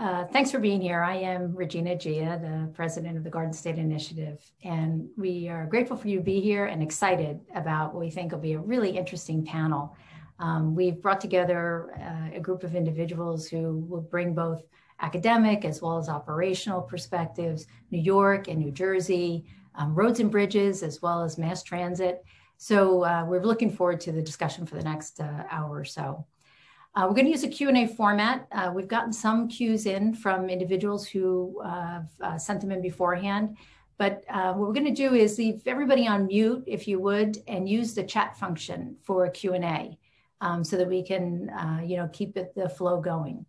Uh, thanks for being here. I am Regina Egea, the president of the Garden State Initiative, and we are grateful for you to be here and excited about what we think will be a really interesting panel. Um, we've brought together uh, a group of individuals who will bring both academic as well as operational perspectives, New York and New Jersey, um, roads and bridges, as well as mass transit. So uh, we're looking forward to the discussion for the next uh, hour or so. Uh, we're going to use a Q&A format. Uh, we've gotten some cues in from individuals who uh, uh, sent them in beforehand. But what we're going to do is leave everybody on mute, if you would, and use the chat function for Q&A um, so that we can, you know, keep it, the flow going.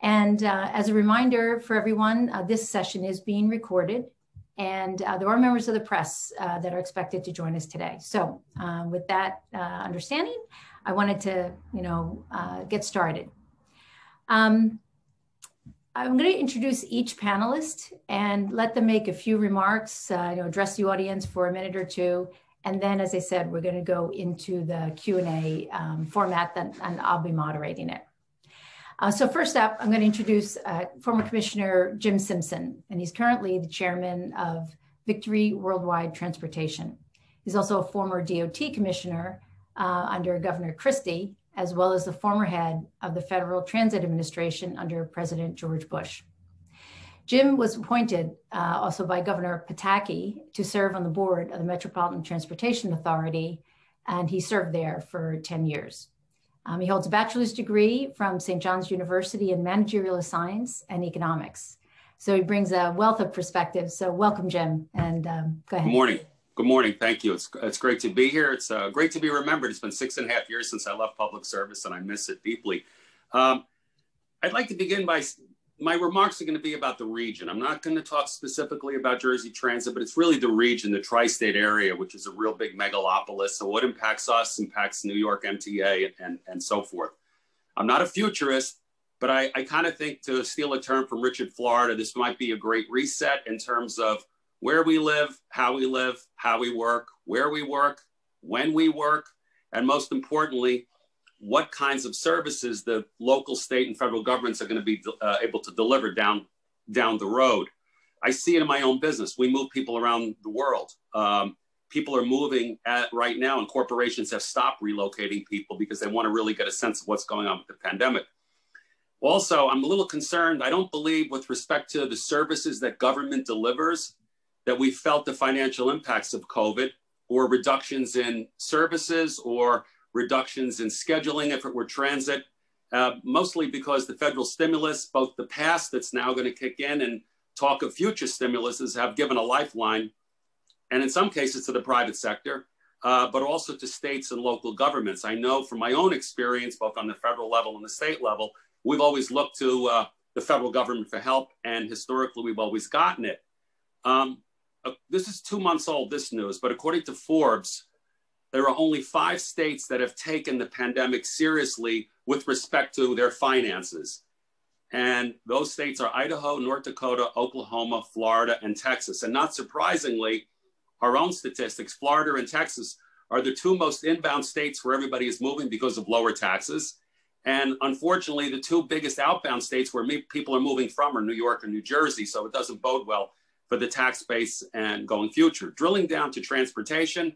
And as a reminder for everyone, this session is being recorded and uh, there are members of the press uh, that are expected to join us today. So with that uh, understanding, I wanted to, you know, uh, get started. Um, I'm going to introduce each panelist and let them make a few remarks, uh, you know, address the audience for a minute or two. And then, as I said, we're going to go into the Q&A um, format that, and I'll be moderating it. Uh, so first up, I'm going to introduce uh, former Commissioner Jim Simpson, and he's currently the chairman of Victory Worldwide Transportation. He's also a former DOT commissioner uh, under Governor Christie, as well as the former head of the Federal Transit Administration under President George Bush. Jim was appointed uh, also by Governor Pataki to serve on the board of the Metropolitan Transportation Authority, and he served there for 10 years. Um, he holds a bachelor's degree from St. John's University in managerial science and economics. So he brings a wealth of perspective. So welcome, Jim, and um, go ahead. Good morning. Good morning. Thank you. It's, it's great to be here. It's uh, great to be remembered. It's been six and a half years since I left public service, and I miss it deeply. Um, I'd like to begin by my remarks are going to be about the region. I'm not going to talk specifically about Jersey Transit, but it's really the region, the tri state area, which is a real big megalopolis. So, what impacts us impacts New York MTA and, and, and so forth. I'm not a futurist, but I, I kind of think to steal a term from Richard Florida, this might be a great reset in terms of where we live, how we live, how we work, where we work, when we work, and most importantly, what kinds of services the local, state, and federal governments are going to be uh, able to deliver down down the road. I see it in my own business. We move people around the world. Um, people are moving at right now, and corporations have stopped relocating people because they want to really get a sense of what's going on with the pandemic. Also, I'm a little concerned. I don't believe, with respect to the services that government delivers, that we felt the financial impacts of COVID or reductions in services or reductions in scheduling if it were transit, uh, mostly because the federal stimulus, both the past that's now going to kick in and talk of future stimuluses have given a lifeline, and in some cases to the private sector, uh, but also to states and local governments. I know from my own experience, both on the federal level and the state level, we've always looked to uh, the federal government for help, and historically we've always gotten it. Um, uh, this is two months old, this news, but according to Forbes, there are only five states that have taken the pandemic seriously with respect to their finances. And those states are Idaho, North Dakota, Oklahoma, Florida, and Texas. And not surprisingly, our own statistics, Florida and Texas are the two most inbound states where everybody is moving because of lower taxes. And unfortunately, the two biggest outbound states where people are moving from are New York and New Jersey. So it doesn't bode well for the tax base and going future. Drilling down to transportation,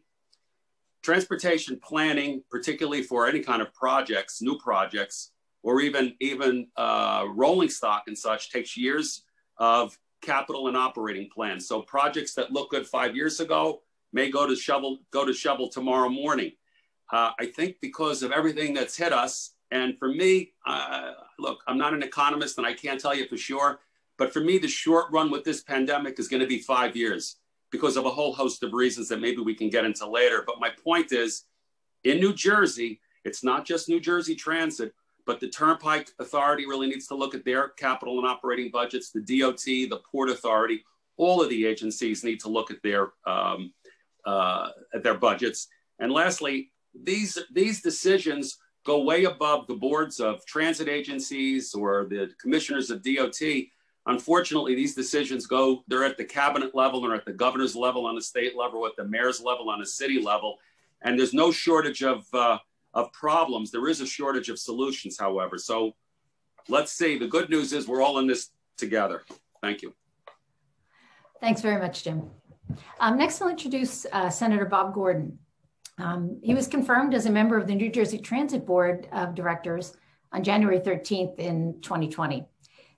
transportation planning, particularly for any kind of projects, new projects, or even even uh, rolling stock and such, takes years of capital and operating plans. So projects that look good five years ago may go to shovel go to shovel tomorrow morning. Uh, I think because of everything that's hit us, and for me, uh, look, I'm not an economist and I can't tell you for sure, but for me, the short run with this pandemic is going to be five years because of a whole host of reasons that maybe we can get into later. But my point is in New Jersey, it's not just New Jersey Transit, but the Turnpike Authority really needs to look at their capital and operating budgets, the DOT, the Port Authority, all of the agencies need to look at their, um, uh, at their budgets. And lastly, these, these decisions go way above the boards of transit agencies or the commissioners of DOT Unfortunately, these decisions go, they're at the cabinet level, they're at the governor's level on the state level, at the mayor's level on the city level. And there's no shortage of, uh, of problems. There is a shortage of solutions, however. So let's see. The good news is we're all in this together. Thank you. Thanks very much, Jim. Um, next, I'll introduce uh, Senator Bob Gordon. Um, he was confirmed as a member of the New Jersey Transit Board of Directors on January 13th in 2020.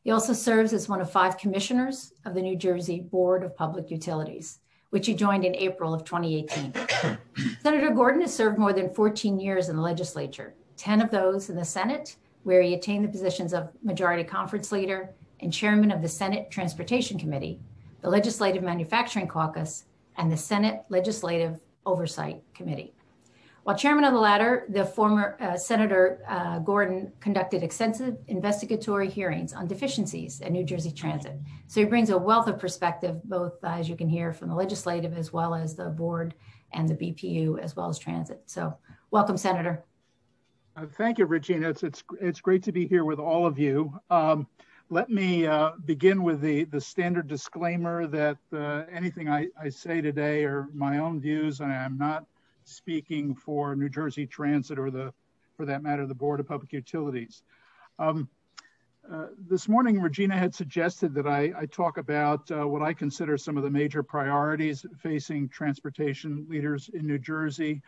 He also serves as one of five commissioners of the New Jersey Board of Public Utilities, which he joined in April of 2018. Senator Gordon has served more than 14 years in the legislature, 10 of those in the Senate, where he attained the positions of Majority Conference Leader and Chairman of the Senate Transportation Committee, the Legislative Manufacturing Caucus, and the Senate Legislative Oversight Committee. While chairman of the latter, the former uh, Senator uh, Gordon conducted extensive investigatory hearings on deficiencies at New Jersey Transit. So he brings a wealth of perspective, both uh, as you can hear from the legislative as well as the board and the BPU as well as transit. So welcome, Senator. Uh, thank you, Regina. It's, it's, it's great to be here with all of you. Um, let me uh, begin with the, the standard disclaimer that uh, anything I, I say today are my own views and I'm not speaking for New Jersey Transit or the, for that matter, the Board of Public Utilities. Um, uh, this morning, Regina had suggested that I, I talk about uh, what I consider some of the major priorities facing transportation leaders in New Jersey.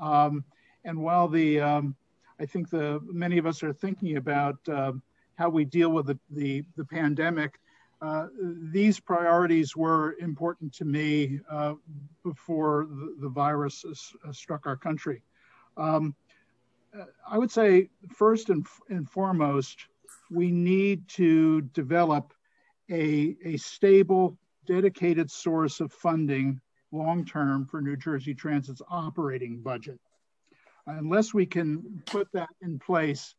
Um, and while the, um, I think the many of us are thinking about uh, how we deal with the, the, the pandemic, these priorities were important to me uh, before the, the virus uh, struck our country. Um, I would say, first and, and foremost, we need to develop a, a stable, dedicated source of funding long term for New Jersey Transit's operating budget. Unless we can put that in place,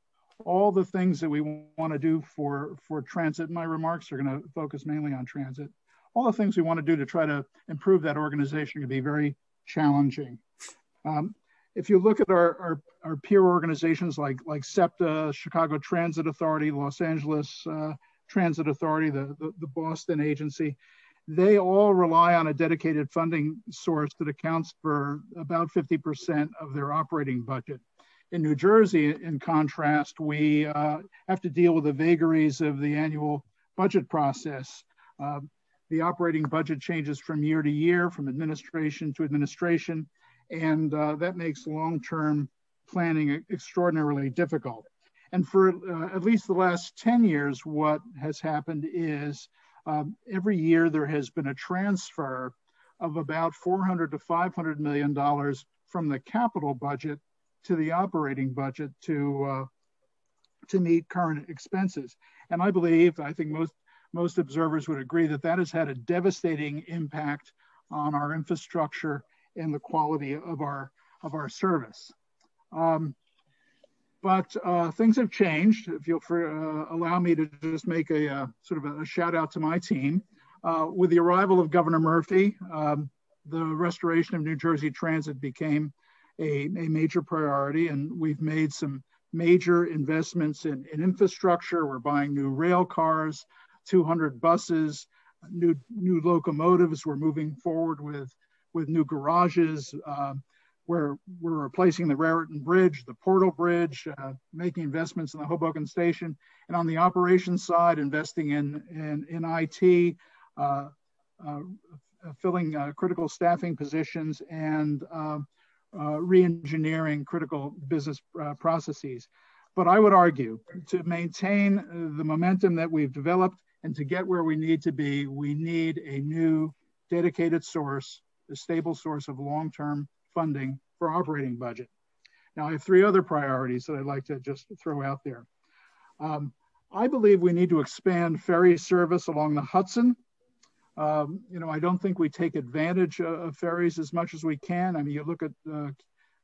all the things that we want to do for, for transit. My remarks are going to focus mainly on transit. All the things we want to do to try to improve that organization can be very challenging. Um, if you look at our, our, our, peer organizations like, like SEPTA, Chicago Transit Authority, Los Angeles uh, Transit Authority, the, the, the Boston agency, they all rely on a dedicated funding source that accounts for about 50% of their operating budget. In New Jersey, in contrast, we uh, have to deal with the vagaries of the annual budget process. Uh, the operating budget changes from year to year, from administration to administration, and uh, that makes long-term planning extraordinarily difficult. And for uh, at least the last 10 years, what has happened is um, every year there has been a transfer of about 400 to 500 million dollars from the capital budget to the operating budget to uh, to meet current expenses. And I believe, I think most most observers would agree that that has had a devastating impact on our infrastructure and the quality of our of our service. Um, but uh, things have changed. If you'll uh, allow me to just make a, uh, sort of a, shout out to my team, uh, with the arrival of Governor Murphy, um, the restoration of New Jersey Transit became a, a major priority, and we've made some major investments in, in infrastructure. We're buying new rail cars, 200 buses, new new locomotives. We're moving forward with with new garages. Uh, we're we're replacing the Raritan Bridge, the Portal Bridge, uh, making investments in the Hoboken Station, and on the operations side, investing in in, in IT, uh, uh, filling uh, critical staffing positions, and um, uh, re-engineering critical business uh, processes. But I would argue to maintain the momentum that we've developed and to get where we need to be, we need a new dedicated source, a stable source of long-term funding for operating budget. Now I have three other priorities that I'd like to just throw out there. Um, I believe we need to expand ferry service along the Hudson you know, I don't think we take advantage of ferries as much as we can. I mean, you look at uh,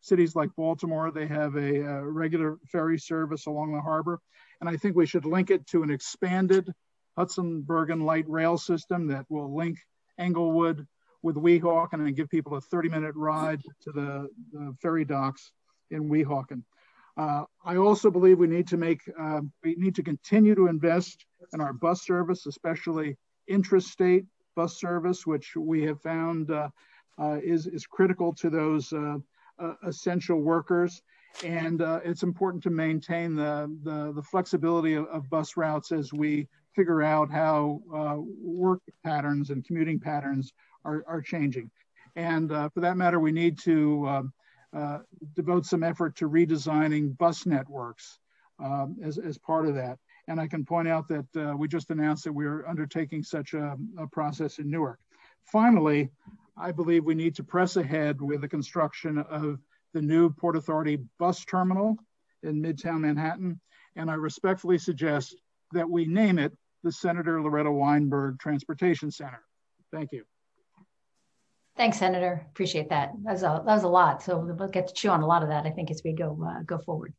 cities like Baltimore, they have a, a, regular ferry service along the harbor. And I think we should link it to an expanded Hudson Bergen light rail system that will link Englewood with Weehawken and give people a 30 minute ride to the, the ferry docks in Weehawken. Uh, I also believe we need to make, uh, we need to continue to invest in our bus service, especially intrastate bus service, which we have found uh, uh, is, is critical to those uh, essential workers. And it's important to maintain the, the, the flexibility of, of, bus routes as we figure out how work patterns and commuting patterns are, are changing. And for that matter, we need to um, devote some effort to redesigning bus networks um, as, as part of that. And I can point out that uh, we just announced that we're undertaking such a, a, process in Newark. Finally, I believe we need to press ahead with the construction of the new Port Authority bus terminal in Midtown Manhattan. And I respectfully suggest that we name it the Senator Loretta Weinberg Transportation Center. Thank you. Thanks, Senator. Appreciate that. That was a, that was a lot. So we'll get to chew on a lot of that, I think, as we go uh, go forward.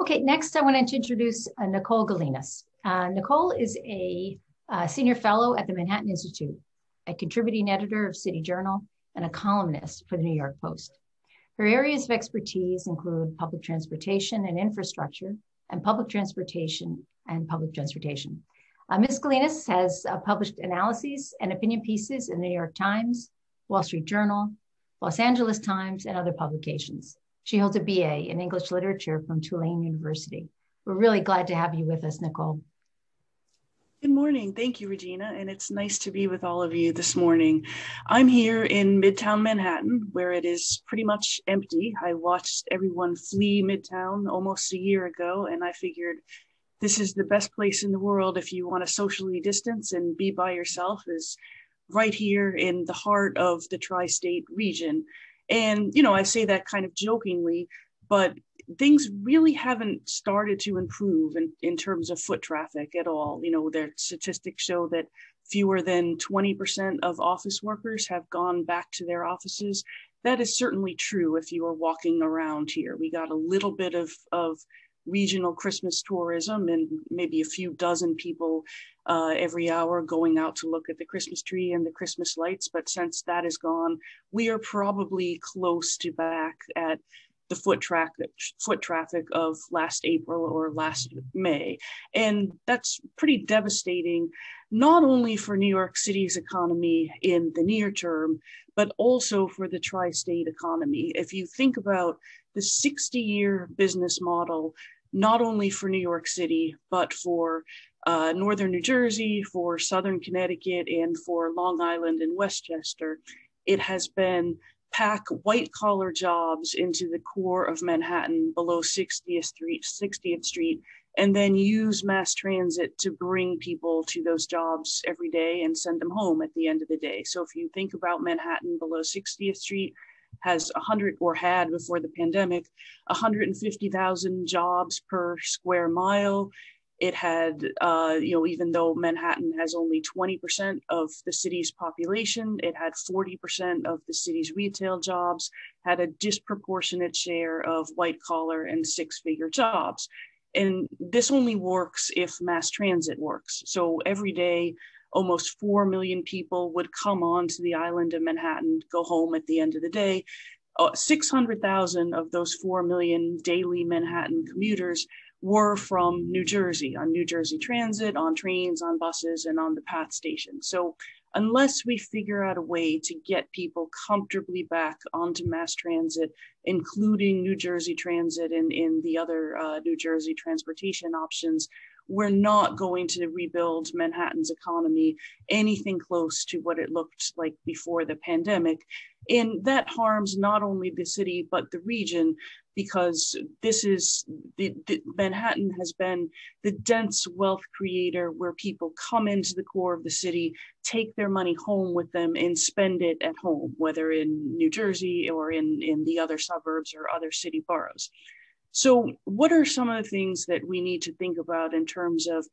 Okay, next I wanted to introduce uh, Nicole Gelinas. Uh, Nicole is a uh, senior fellow at the Manhattan Institute, a contributing editor of City Journal, and a columnist for the New York Post. Her areas of expertise include public transportation and infrastructure, and public transportation and public transportation. Uh, Ms. Gelinas has uh, published analyses and opinion pieces in the New York Times, Wall Street Journal, Los Angeles Times, and other publications. She holds a BA in English Literature from Tulane University. We're really glad to have you with us, Nicole. Good morning. Thank you, Regina. And it's nice to be with all of you this morning. I'm here in Midtown Manhattan, where it is pretty much empty. I watched everyone flee Midtown almost a year ago, and I figured this is the best place in the world if you want to socially distance and be by yourself, is right here in the heart of the tri state region. And, you know, I say that kind of jokingly, but things really haven't started to improve in, in terms of foot traffic at all. You know, their statistics show that fewer than 20% of office workers have gone back to their offices. That is certainly true if you are walking around here. We got a little bit of, of regional Christmas tourism and maybe a few dozen people uh, every hour going out to look at the Christmas tree and the Christmas lights. But since that is gone, we are probably close to back at the foot traffic foot traffic of last April or last May. And that's pretty devastating, not only for New York City's economy in the near term, but also for the tri-state economy. If you think about the 60 year business model, not only for New York City, but for uh, Northern New Jersey, for Southern Connecticut, and for Long Island and Westchester, it has been pack white collar jobs into the core of Manhattan below 60th Street, 60th Street, and then use mass transit to bring people to those jobs every day and send them home at the end of the day. So if you think about Manhattan below 60th Street, has 100 or had before the pandemic 150,000 jobs per square mile. It had, uh, you know, even though Manhattan has only 20% of the city's population, it had 40% of the city's retail jobs, had a disproportionate share of white collar and six figure jobs. And this only works if mass transit works. So every day, almost 4 million people would come onto the island of Manhattan, go home at the end of the day. Uh, 600,000 of those 4 million daily Manhattan commuters were from New Jersey on New Jersey Transit, on trains, on buses, and on the PATH station. So, unless we figure out a way to get people comfortably back onto mass transit, including New Jersey Transit and in the other uh, New Jersey transportation options, we're not going to rebuild Manhattan's economy anything close to what it looked like before the pandemic. And that harms not only the city, but the region, because this is the, the, Manhattan has been the dense wealth creator where people come into the core of the city, take their money home with them, and spend it at home, whether in New Jersey or in, in the other suburbs or other city boroughs. So, what are some of the things that we need to think about in terms of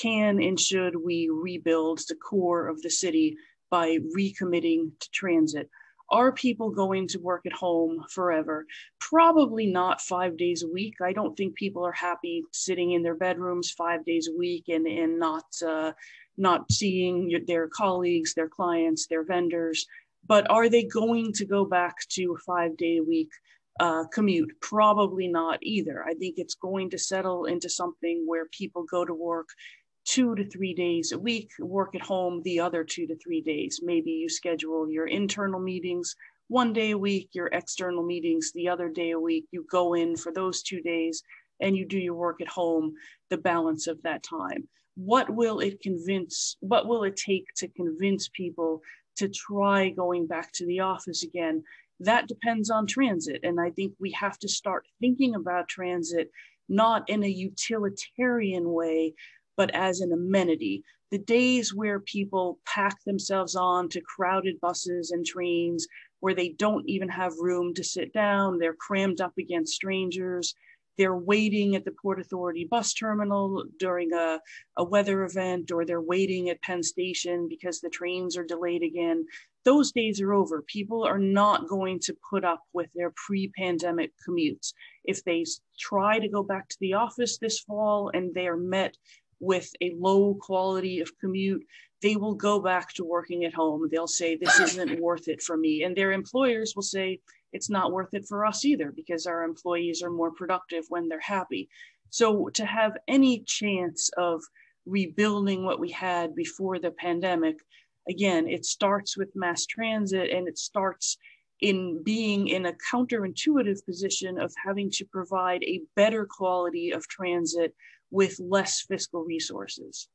can and should we rebuild the core of the city by recommitting to transit? Are people going to work at home forever? Probably not five days a week. I don't think people are happy sitting in their bedrooms five days a week and, and not, uh, not seeing their colleagues, their clients, their vendors. But are they going to go back to a five day a week uh, commute? Probably not either. I think it's going to settle into something where people go to work two to three days a week, work at home the other two to three days. Maybe you schedule your internal meetings one day a week your external meetings, the other day a week you go in for those two days and you do your work at home the balance of that time. What will it convince, what will it take to convince people to try going back to the office again? That depends on transit. And I think we have to start thinking about transit not in a utilitarian way, but as an amenity. The days where people pack themselves on to crowded buses and trains, where they don't even have room to sit down, they're crammed up against strangers, they're waiting at the Port Authority bus terminal during a, a weather event, or they're waiting at Penn Station because the trains are delayed again. Those days are over. People are not going to put up with their pre pandemic commutes. If they try to go back to the office this fall and they are met with a low quality of commute, they will go back to working at home. They'll say, This isn't worth it for me. And their employers will say, It's not worth it for us either because our employees are more productive when they're happy. So, to have any chance of rebuilding what we had before the pandemic, again, it starts with mass transit and it starts in being in a counterintuitive position of having to provide a better quality of transit with less fiscal resources.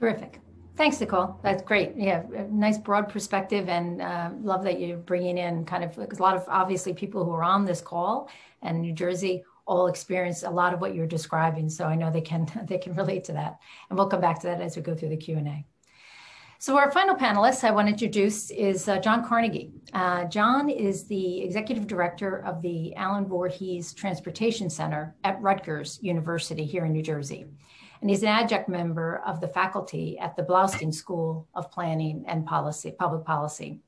Terrific. Thanks, Nicole. That's great. Yeah, nice broad perspective, and uh, love that you're bringing in kind of a lot of obviously people who are on this call and New Jersey all experience a lot of what you're describing. So I know they can they can relate to that, and we'll come back to that as we go through the Q and A. So our final panelist I want to introduce is uh, Jon Carnegie. Uh, Jon is the executive director of the Alan Voorhees Transportation Center at Rutgers University here in New Jersey. And he's an adjunct member of the faculty at the Bloustein School of Planning and Policy, Public Policy.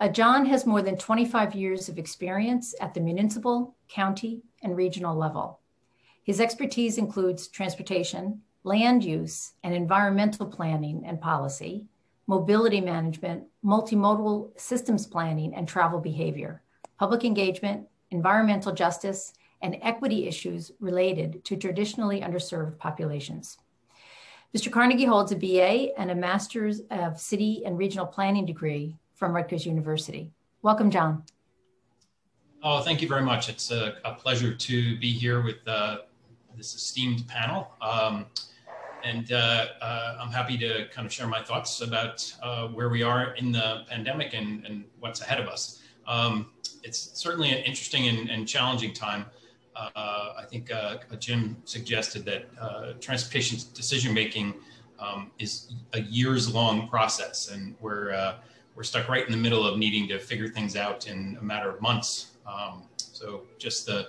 Uh, Jon has more than 25 years of experience at the municipal, county, and regional level. His expertise includes transportation, land use and environmental planning and policy, mobility management, multimodal systems planning and travel behavior, public engagement, environmental justice, and equity issues related to traditionally underserved populations. Mr. Carnegie holds a BA and a Master's of City and Regional Planning degree from Rutgers University. Welcome, Jon. Oh, thank you very much. It's a, a pleasure to be here with uh, this esteemed panel. Um, and uh, uh, I'm happy to kind of share my thoughts about uh, where we are in the pandemic and, and what's ahead of us. Um, it's certainly an interesting and, and challenging time. Uh, I think uh, Jim suggested that uh, transportation decision making um, is a years long process, and we're we're stuck right in the middle of needing to figure things out in a matter of months. Um, so just the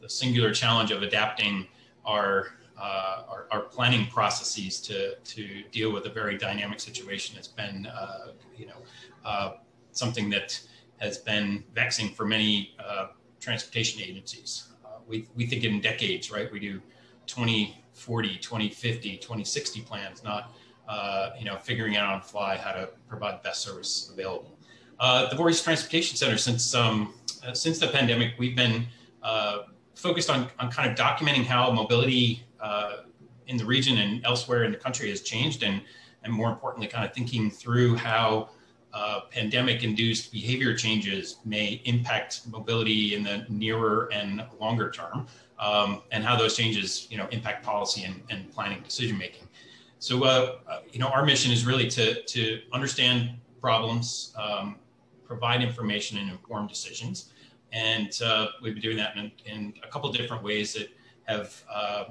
the singular challenge of adapting our uh, our, our, planning processes to, to deal with a very dynamic situation has been, uh, you know, uh, something that has been vexing for many uh, transportation agencies. Uh, we, we think in decades, right? We do 2040, 2050, 2060 plans, not, uh, you know, figuring out on fly how to provide best service available. the Voorhees Transportation Center, since, um, since the pandemic, we've been focused on, on kind of documenting how mobility uh, in the region and elsewhere in the country has changed, and and more importantly, kind of thinking through how uh, pandemic-induced behavior changes may impact mobility in the nearer and longer term, um, and how those changes, you know, impact policy and, and planning decision making. So, uh, uh, you know, our mission is really to to understand problems, um, provide information, and inform decisions. And uh, we've been doing that in, in a couple different ways that have uh,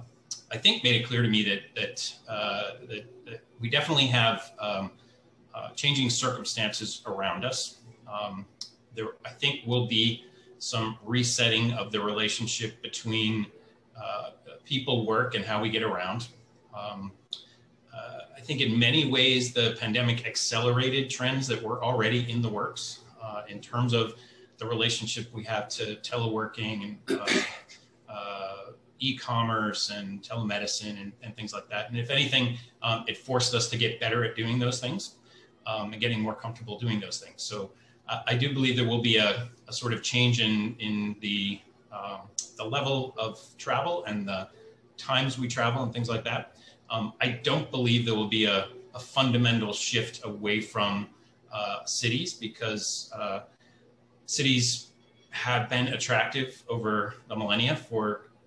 I think made it clear to me that that, uh, that, that, we definitely have um, uh, changing circumstances around us. Um, there, I think, will be some resetting of the relationship between uh, people, work, and how we get around. Um, uh, I think in many ways the pandemic accelerated trends that were already in the works uh, in terms of the relationship we have to teleworking and uh, e-commerce and telemedicine and, and, things like that. And if anything, um, it forced us to get better at doing those things um, and getting more comfortable doing those things. So uh, I do believe there will be a, a sort of change in in the um, the level of travel and the times we travel and things like that. Um, I don't believe there will be a, a fundamental shift away from uh, cities because uh, cities have been attractive over the millennia for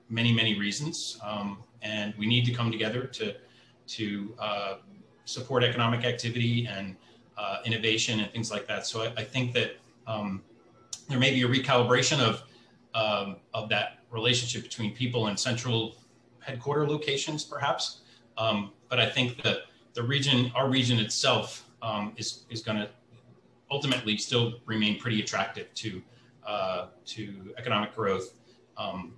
many, many reasons. Um, and we need to come together to, to uh, support economic activity and uh, innovation and things like that. So I, I think that um, there may be a recalibration of, um, of that relationship between people and central headquarter locations, perhaps. Um, but I think that the region, our region itself, um, is is going to ultimately still remain pretty attractive to uh, to economic growth. Um,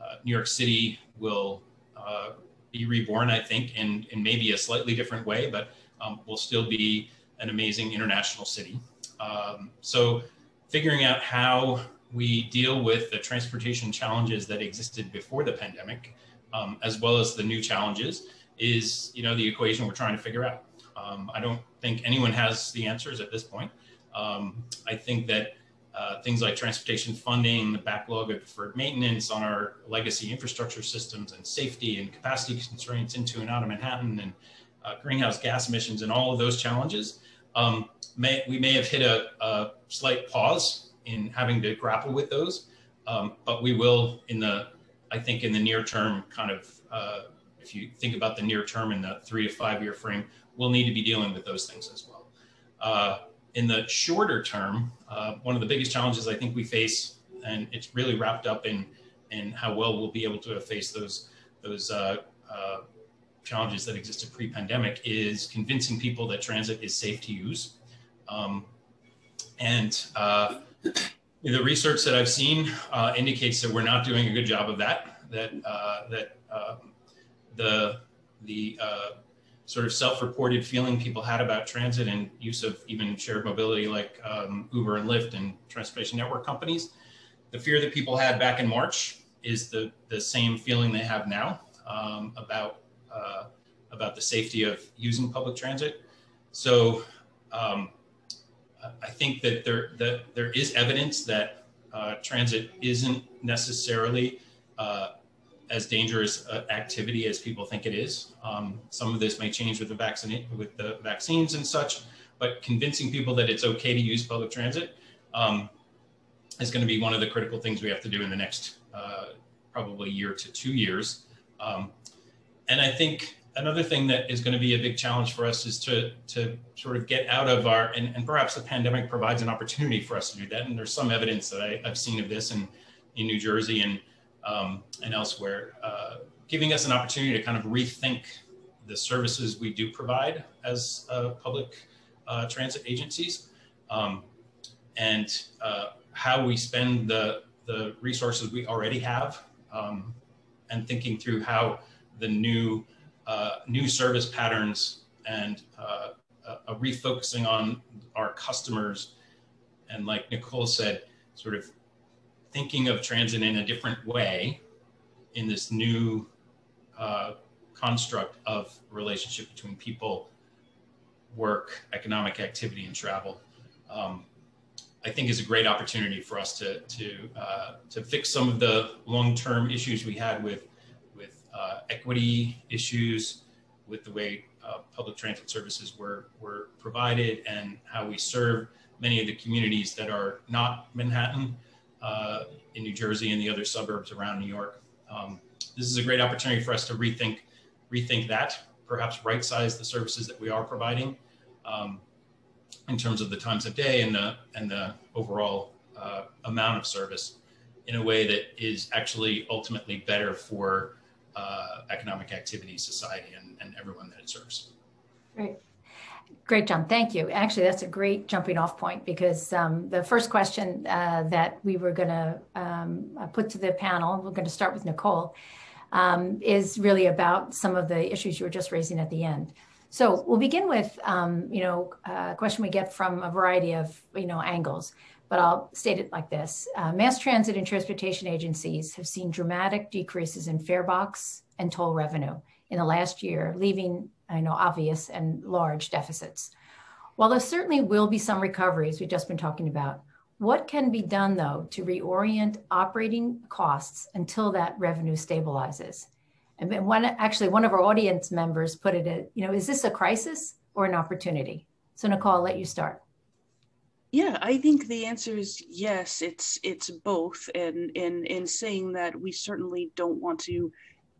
uh, New York City will uh, be reborn, I think, in in maybe a slightly different way, but um, will still be an amazing international city. Um, so, figuring out how we deal with the transportation challenges that existed before the pandemic, um, as well as the new challenges, is you know the equation we're trying to figure out. Um, I don't think anyone has the answers at this point. Um, I think that uh, things like transportation funding, the backlog of deferred maintenance on our legacy infrastructure systems, and safety and capacity constraints into and out of Manhattan, and uh, greenhouse gas emissions, and all of those challenges, um, may, we may have hit a, a, slight pause in having to grapple with those. Um, but we will, in the, I think, in the near term, kind of uh, if you think about the near term in the three to five year frame, we'll need to be dealing with those things as well. Uh, in the shorter term, uh, one of the biggest challenges I think we face, and it's really wrapped up in in how well we'll be able to face those those uh, uh, challenges that existed pre-pandemic, is convincing people that transit is safe to use. Um, and uh, the research that I've seen uh, indicates that we're not doing a good job of that. That that um, the the uh, sort of self-reported feeling people had about transit and use of even shared mobility like um, Uber and Lyft and transportation network companies. The fear that people had back in March is the the same feeling they have now um, about uh, about the safety of using public transit. So um, I think that there that there is evidence that uh, transit isn't necessarily uh, as dangerous uh, activity as people think it is. Um, some of this may change with the vaccine with the vaccines and such, but convincing people that it's okay to use public transit um, is going to be one of the critical things we have to do in the next uh, probably year to two years. Um, and I think another thing that is going to be a big challenge for us is to to sort of get out of our and, and perhaps the pandemic provides an opportunity for us to do that. And there's some evidence that I, have seen of this in in New Jersey and um, and elsewhere, uh, giving us an opportunity to kind of rethink the services we do provide as uh, public uh, transit agencies um, and uh, how we spend the, the resources we already have um, and thinking through how the new, uh, new service patterns and uh, a refocusing on our customers and like Nicole said, sort of thinking of transit in a different way in this new uh, construct of relationship between people, work, economic activity, and travel. Um, I think is a great opportunity for us to to uh, to fix some of the long-term issues we had with with uh, equity issues, with the way uh, public transit services were were provided, and how we serve many of the communities that are not Manhattan uh, in New Jersey and the other suburbs around New York. Um, this is a great opportunity for us to rethink rethink that, perhaps right size the services that we are providing um, in terms of the times of day and the and the overall uh, amount of service in a way that is actually ultimately better for uh, economic activity, society, and, and everyone that it serves. Great. Great, Jon. Thank you. Actually, that's a great jumping off point because um, the first question uh, that we were going to um, put to the panel, we're going to start with Nicole, um, is really about some of the issues you were just raising at the end. So we'll begin with, um, you know, a question we get from a variety of, you know, angles, but I'll state it like this. Uh, mass transit and transportation agencies have seen dramatic decreases in fare box and toll revenue in the last year, leaving I know obvious and large deficits. While there certainly will be some recoveries we've just been talking about, what can be done though to reorient operating costs until that revenue stabilizes? And one actually one of our audience members put it, you know, is this a crisis or an opportunity? So Nicole, I'll let you start. Yeah, I think the answer is yes. It's it's both, and in in saying that we certainly don't want to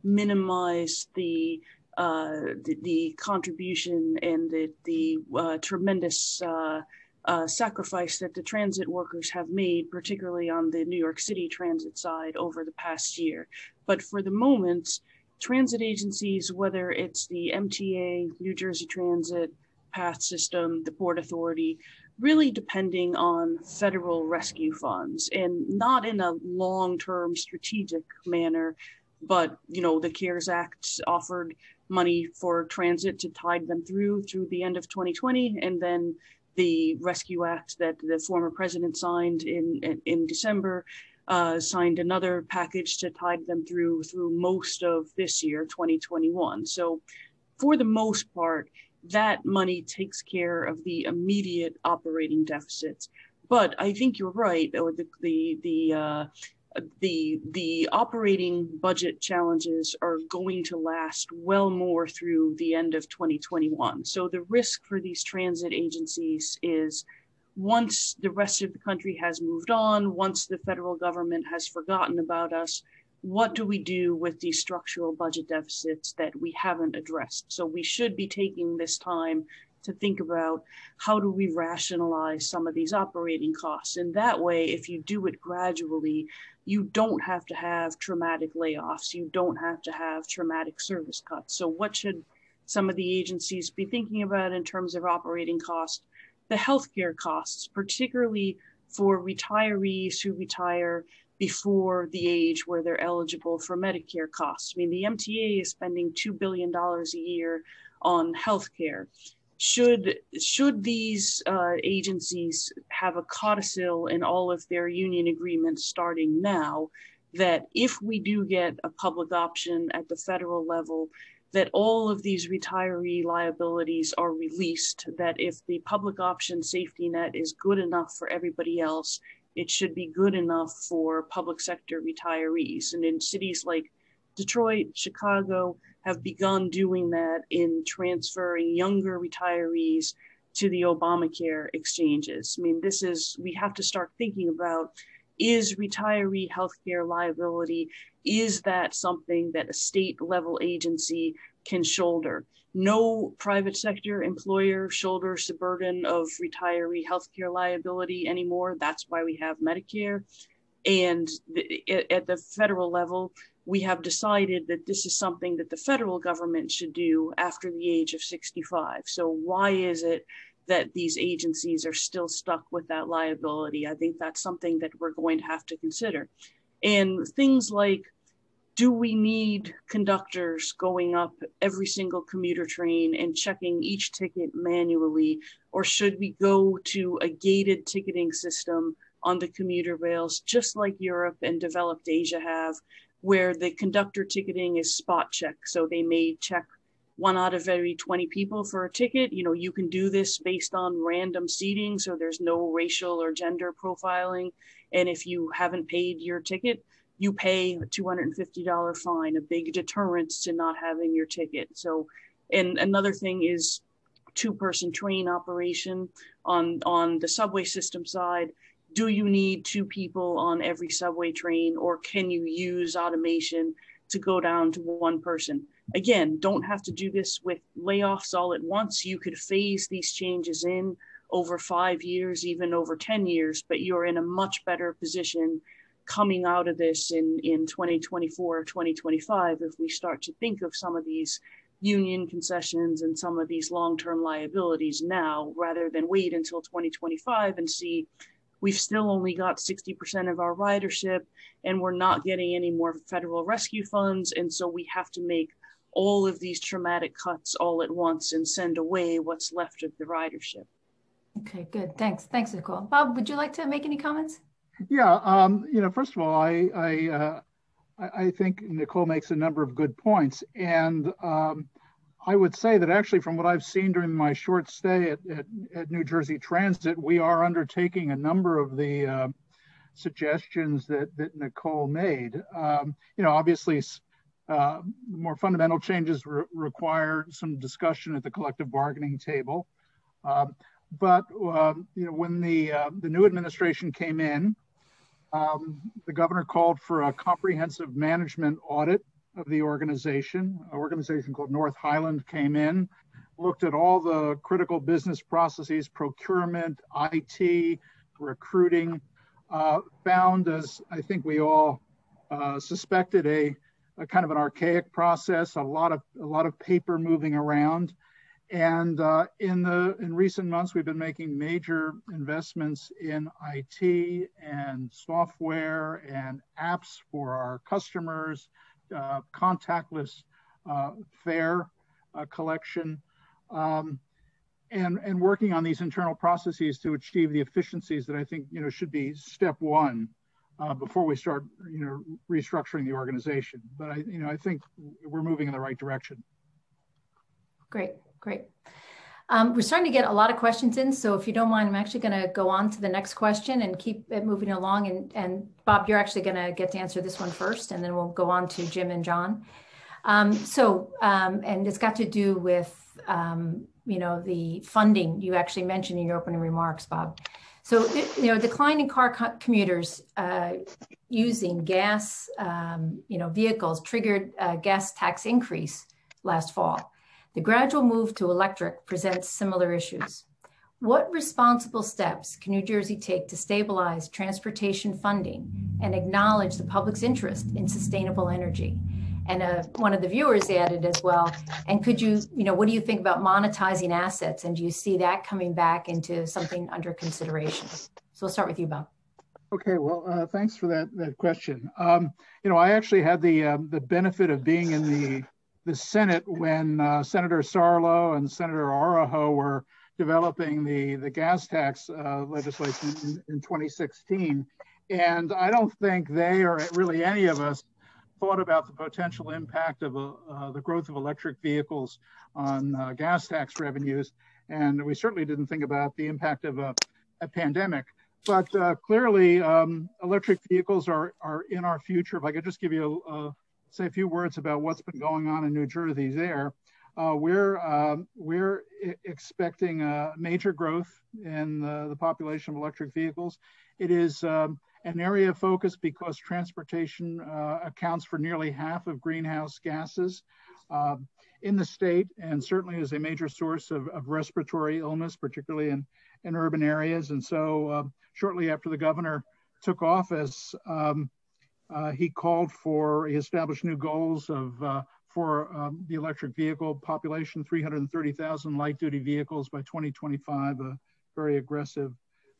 minimize the uh, the, the, contribution and the the uh, tremendous uh, uh, sacrifice that the transit workers have made, particularly on the New York City transit side over the past year. But for the moment, transit agencies, whether it's the MTA, New Jersey Transit, Path System, the Port Authority, really depending on federal rescue funds and not in a long-term strategic manner but you know the cares act offered money for transit to tide them through through the end of 2020 and then the rescue act that the former president signed in in, december uh, signed another package to tide them through through most of this year 2021 so for the most part that money takes care of the immediate operating deficits. But I think you're right, or the the the uh, the the operating budget challenges are going to last well more through the end of 2021. So the risk for these transit agencies is once the rest of the country has moved on, once the federal government has forgotten about us, what do we do with these structural budget deficits that we haven't addressed? So we should be taking this time to think about how do we rationalize some of these operating costs. And that way, if you do it gradually, you don't have to have traumatic layoffs. You don't have to have traumatic service cuts. So what should some of the agencies be thinking about in terms of operating costs? The healthcare costs, particularly for retirees who retire before the age where they're eligible for Medicare costs. I mean, the MTA is spending $2 billion a year on healthcare. Should, should these uh, agencies have a codicil in all of their union agreements starting now that if we do get a public option at the federal level, that all of these retiree liabilities are released, that if the public option safety net is good enough for everybody else, it should be good enough for public sector retirees. And in cities like Detroit, Chicago have begun doing that in transferring younger retirees to the Obamacare exchanges. I mean, this is, we have to start thinking about is retiree healthcare liability, is that something that a state level agency can shoulder? no private sector employer shoulders the burden of retiree healthcare liability anymore. That's why we have Medicare. And at the federal level, we have decided that this is something that the federal government should do after the age of 65. So, why is it that these agencies are still stuck with that liability? I think that's something that we're going to have to consider. And things like do we need conductors going up every single commuter train and checking each ticket manually? Or should we go to a gated ticketing system on the commuter rails, just like Europe and developed Asia have, where the conductor ticketing is spot check? So they may check one out of every 20 people for a ticket. You know, you can do this based on random seating, so there's no racial or gender profiling. And if you haven't paid your ticket, you pay a $250 fine, a big deterrent to not having your ticket. So, and another thing is two person train operation on, on the subway system side. Do you need two people on every subway train or can you use automation to go down to one person? Again, don't have to do this with layoffs all at once. You could phase these changes in over five years, even over 10 years, but you're in a much better position coming out of this in, in 2024 2025 if we start to think of some of these union concessions and some of these long-term liabilities now rather than wait until 2025 and see we've still only got 60% of our ridership and we're not getting any more federal rescue funds and so we have to make all of these traumatic cuts all at once and send away what's left of the ridership. Okay good. Thanks. Thanks nicole. Bob would you like to make any comments? Yeah, um, you know, first of all, I I, uh, I think Nicole makes a number of good points, and um, I would say that actually, from what I've seen during my short stay at, at, at New Jersey Transit, we are undertaking a number of the uh, suggestions that that Nicole made. Um, you know, obviously. Uh, more fundamental changes re- require some discussion at the collective bargaining table. Um, but um, you know, when the uh, the new administration came in, um, the governor called for a comprehensive management audit of the organization. An organization called North Highland came in, looked at all the critical business processes, procurement, IT, recruiting, uh, found, as I think we all uh, suspected, a, a, kind of an archaic process, a lot of a lot of paper moving around. And uh, in the in recent months, we've been making major investments in IT and software and apps for our customers, contactless uh, fare uh, collection, um, and and working on these internal processes to achieve the efficiencies that I think you know should be step one uh, before we start you know restructuring the organization. But I you know I think we're moving in the right direction. Great. Great. Um, we're starting to get a lot of questions in, so if you don't mind, I'm actually going to go on to the next question and keep it moving along. And, and Bob, you're actually going to get to answer this one first, and then we'll go on to Jim and Jon. Um, so, um, and it's got to do with, um, you know, the funding you actually mentioned in your opening remarks, Bob. So, you know, declining car co commuters uh, using gas, um, you know, vehicles triggered a gas tax increase last fall. The gradual move to electric presents similar issues. What responsible steps can New Jersey take to stabilize transportation funding and acknowledge the public's interest in sustainable energy? And uh, one of the viewers added as well, and could you, you know, what do you think about monetizing assets? And do you see that coming back into something under consideration? So we'll start with you, Bob. Okay, well, uh, thanks for that that question. Um, you know, I actually had the um, the benefit of being in the the Senate when uh, Senator Sarlo and Senator Oroho were developing the, the gas tax uh, legislation in, in, 2016. And I don't think they or really any of us thought about the potential impact of uh, the growth of electric vehicles on uh, gas tax revenues. And we certainly didn't think about the impact of a, a pandemic. But uh, clearly, um, electric vehicles are, are in our future. If I could just give you a say a few words about what's been going on in New Jersey there. Uh, we're we're expecting a major growth in the, population of electric vehicles. It is um, an area of focus because transportation uh, accounts for nearly half of greenhouse gases um, in the state, and certainly is a major source of, of respiratory illness, particularly in in urban areas. And so, um, shortly after the governor took office. Uh, he called for, he established new goals of uh, for um, the electric vehicle population, 330,000 light duty vehicles by 2025, a very aggressive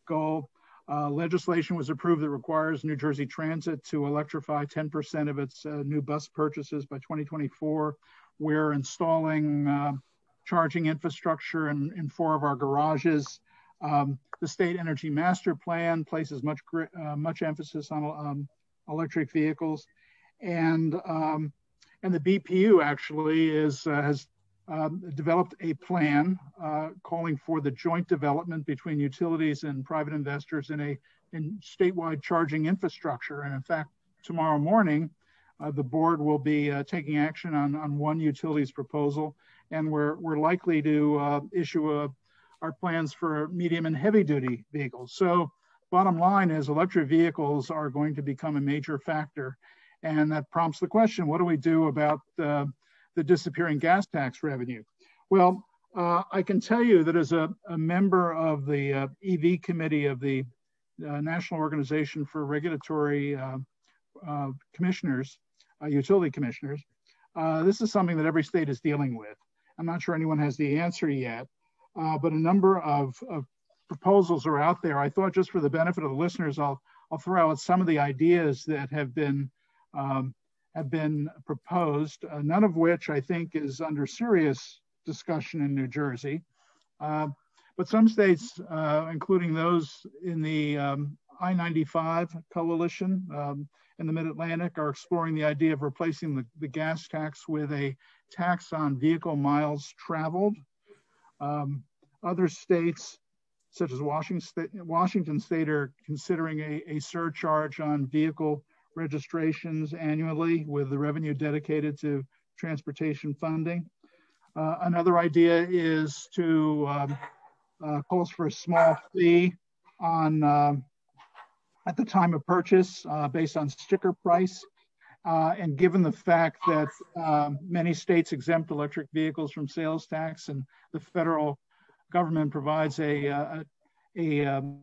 goal. Uh, legislation was approved that requires New Jersey Transit to electrify 10% of its new bus purchases by 2024. We're installing charging infrastructure in, four of our garages. Um, the state energy master plan places much, much emphasis on um, electric vehicles. And, um, and the BPU actually is, uh, has um, developed a plan uh, calling for the joint development between utilities and private investors in a in statewide charging infrastructure. And in fact, tomorrow morning, uh, the board will be uh, taking action on, on one utilities proposal, and we're, we're likely to uh, issue a, our plans for medium and heavy duty vehicles. So bottom line is electric vehicles are going to become a major factor. And that prompts the question, what do we do about uh, the disappearing gas tax revenue? Well, uh, I can tell you that as a, a member of the uh, EV committee of the uh, National Organization for Regulatory uh, uh, Commissioners, utility commissioners, this is something that every state is dealing with. I'm not sure anyone has the answer yet, but a number of, of proposals are out there. I thought just for the benefit of the listeners, I'll, I'll throw out some of the ideas that have been, um, have been proposed, uh, none of which I think is under serious discussion in New Jersey. Uh, but some states, uh, including those in the um, I-95 coalition um, in the Mid-Atlantic are exploring the idea of replacing the, the, gas tax with a tax on vehicle miles traveled. Um, other states such as Washington State, are considering a, surcharge on vehicle registrations annually with the revenue dedicated to transportation funding. Uh, another idea is to um, uh, calls for a small fee on uh, at the time of purchase uh, based on sticker price. And given the fact that um, many states exempt electric vehicles from sales tax and the federal government provides a, a, a, um,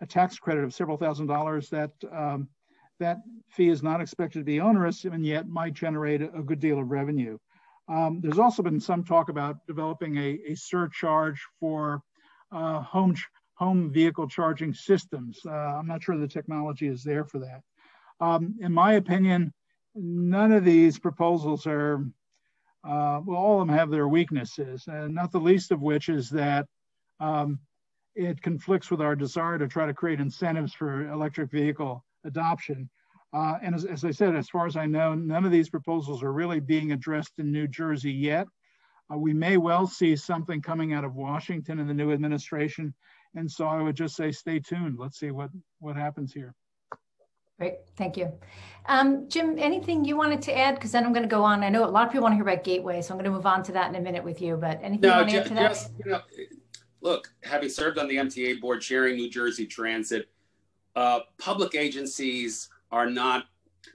a tax credit of several thousand dollars, that um, that fee is not expected to be onerous and yet might generate a, a good deal of revenue. Um, there's also been some talk about developing a, a surcharge for uh, home home vehicle charging systems. Uh, I'm not sure the technology is there for that. Um, in my opinion, none of these proposals are, uh, well, all of them have their weaknesses, and not the least of which is that um, it conflicts with our desire to try to create incentives for electric vehicle adoption. Uh, and as, as, I said, as far as I know, none of these proposals are really being addressed in New Jersey yet. Uh, we may well see something coming out of Washington in the new administration. And so I would just say stay tuned. Let's see what, what happens here. Great, thank you. Um, Jim, anything you wanted to add? Because then I'm going to go on. I know a lot of people want to hear about Gateway, so I'm going to move on to that in a minute with you. But anything no, you want to add to just. You know, look, having served on the MTA board, chairing New Jersey Transit, uh, public agencies are not,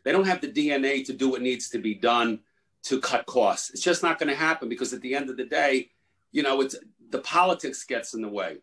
they don't have the DNA to do what needs to be done to cut costs. It's just not going to happen because at the end of the day, you know, it's the politics gets in the way.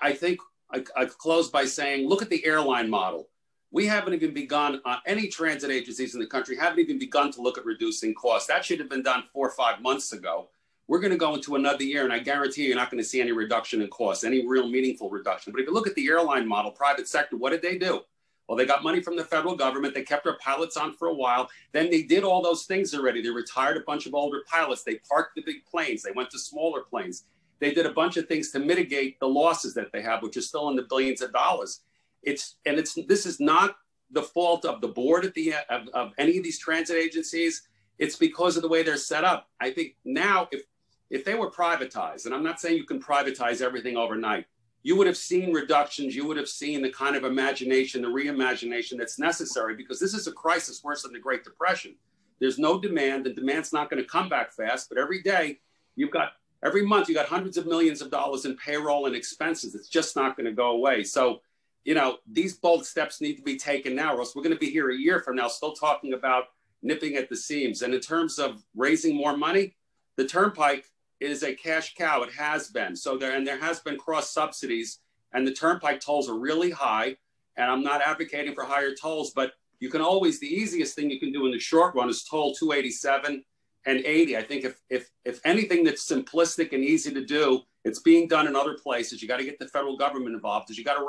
I think I, I close by saying, look at the airline model we haven't even begun uh, any transit agencies in the country haven't even begun to look at reducing costs. That should have been done four or five months ago. We're going to go into another year and i guarantee you, you're not going to see any reduction in costs any real meaningful reduction. But if you look at the airline model private sector what did they do? Well they got money from the federal government. They kept our pilots on for a while. Then they did all those things already. They retired a bunch of older pilots. They parked the big planes. They went to smaller planes. They did a bunch of things to mitigate the losses that they have which is still in the billions of dollars it's and it's this is not the fault of the board at the of, of any of these transit agencies. It's because of the way they're set up. I think now if if they were privatized, and I'm not saying you can privatize everything overnight, you would have seen reductions. You would have seen the kind of imagination, the reimagination that's necessary because this is a crisis worse than the Great Depression. There's no demand. The demand's not going to come back fast, but every day you've got every month you've got hundreds of millions of dollars in payroll and expenses. It's just not going to go away. So you know, these bold steps need to be taken now, or else we're going to be here a year from now still talking about nipping at the seams. And in terms of raising more money, the turnpike is a cash cow. It has been. So there, and there has been cross subsidies, and the turnpike tolls are really high. And I'm not advocating for higher tolls, but you can always, the easiest thing you can do in the short run is toll 287 and 80. I think if, if, if anything that's simplistic and easy to do, it's being done in other places. You got to get the federal government involved because you got to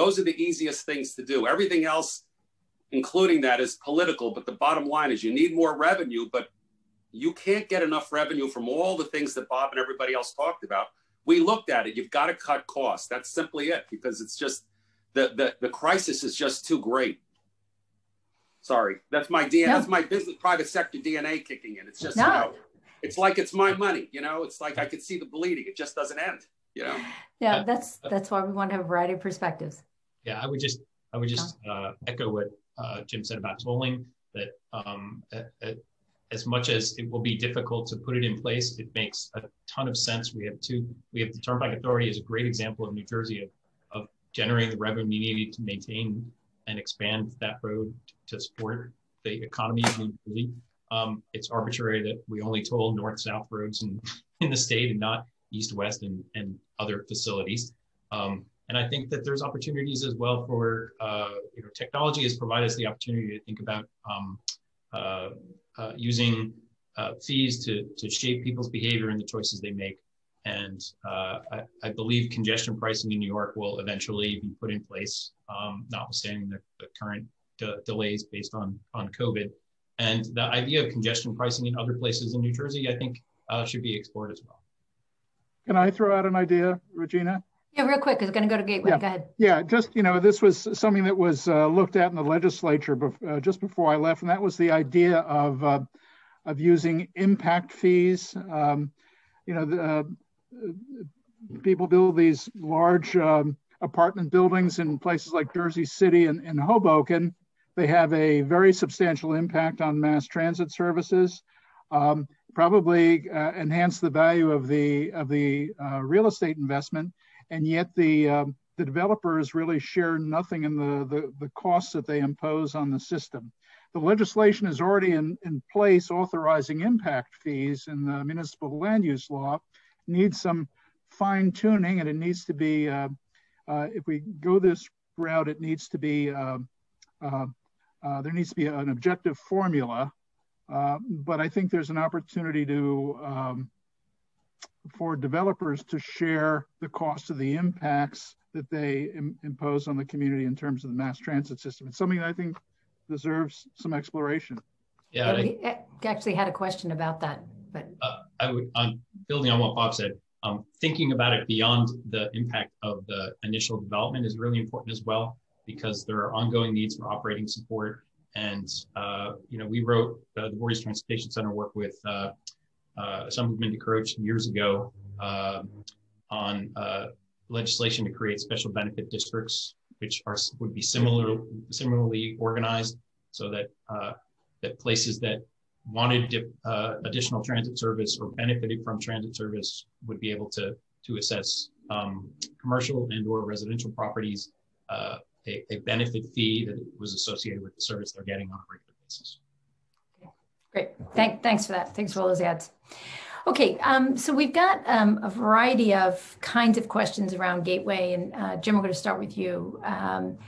those are the easiest things to do. Everything else, including that, is political. But the bottom line is you need more revenue, but you can't get enough revenue from all the things that Bob and everybody else talked about. We looked at it. You've got to cut costs. That's simply it because it's just the, the, the crisis is just too great. Sorry, that's my DNA. No. That's my business, private sector DNA kicking in. It's just, no. you know, it's like it's my money. You know, it's like I could see the bleeding. It just doesn't end you know yeah that's that's why we want to have a variety of perspectives yeah i would just i would just uh, echo what uh, jim said about tolling that um, as much as it will be difficult to put it in place it makes a ton of sense. We have two we have the turnpike authority is a great example of new jersey of, of generating the revenue needed to maintain and expand that road to support the economy of new jersey. Um, it's arbitrary that we only toll north-south roads in, in the state and not east west and, and other facilities. Um, and i think that there's opportunities as well for uh, you know technology has provided us the opportunity to think about um, uh, uh, using uh, fees to, to shape people's behavior and the choices they make and uh, I, I, believe congestion pricing in New York will eventually be put in place, um, notwithstanding the, the current de- delays based on, on COVID. And the idea of congestion pricing in other places in New Jersey, I think, uh, should be explored as well. Can I throw out an idea, Regina? Yeah, real quick, it's going to go to Gateway. Yeah. Go ahead. Yeah, just, you know, this was something that was uh, looked at in the legislature bef- uh, just before I left, and that was the idea of, uh, of using impact fees. Um, you know, the, uh, people build these large um, apartment buildings in places like Jersey City and, and Hoboken. They have a very substantial impact on mass transit services. Um, probably uh, enhance the value of the of the uh, real estate investment and yet the um, the developers really share nothing in the, the, the costs that they impose on the system. The legislation is already in, in place authorizing impact fees in the municipal land use law, needs some fine tuning and it needs to be, uh, uh, if we go this route, it needs to be, uh, uh, uh there needs to be an objective formula. Uh, but I think there's an opportunity to um, for developers to share the cost of the impacts that they Im- impose on the community in terms of the mass transit system. It's something that I think deserves some exploration. Yeah, we actually had a question about that, but uh, I would, um, building on what Bob said, um, thinking about it beyond the impact of the initial development is really important as well because there are ongoing needs for operating support. And uh, you know, we wrote uh, the Voorhees Transportation Center work with uh, uh, Assemblyman DeCroce years ago um, on uh, legislation to create special benefit districts, which are would be similar similarly organized, so that uh, that places that wanted uh, additional transit service or benefited from transit service would be able to to assess um, commercial and or residential properties uh, a, a, benefit fee that was associated with the service they're getting on a regular basis. Great. Thank, thanks for that. Thanks for all those ads. Okay, um, so we've got um, a variety of kinds of questions around Gateway, and uh, Jim, I'm going to start with you. Um,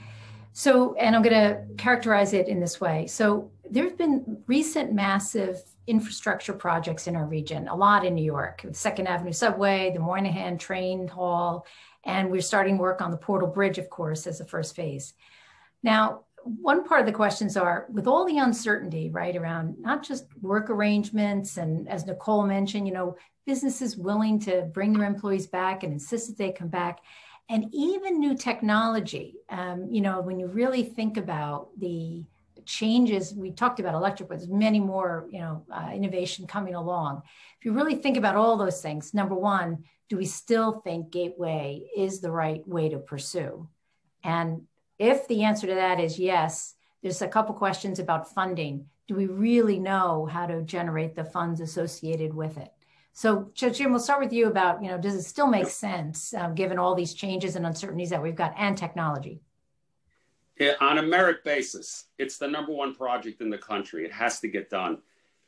so, and I'm going to characterize it in this way. So, there have been recent massive infrastructure projects in our region, a lot in New York, the Second Avenue Subway, the Moynihan Train Hall, and we're starting work on the Portal Bridge, of course, as the first phase. Now, one part of the questions are with all the uncertainty, right, around not just work arrangements and as Nicole mentioned, you know, businesses willing to bring their employees back and insist that they come back. And even new technology, um, you know, when you really think about the changes, we talked about electric, but there's many more, you know, uh, innovation coming along. If you really think about all those things, number one, do we still think Gateway is the right way to pursue? And if the answer to that is yes, there's a couple questions about funding. Do we really know how to generate the funds associated with it? So, Jim, we'll start with you about, you know, does it still make sense um, given all these changes and uncertainties that we've got and technology? Yeah, on a merit basis, it's the number one project in the country. It has to get done.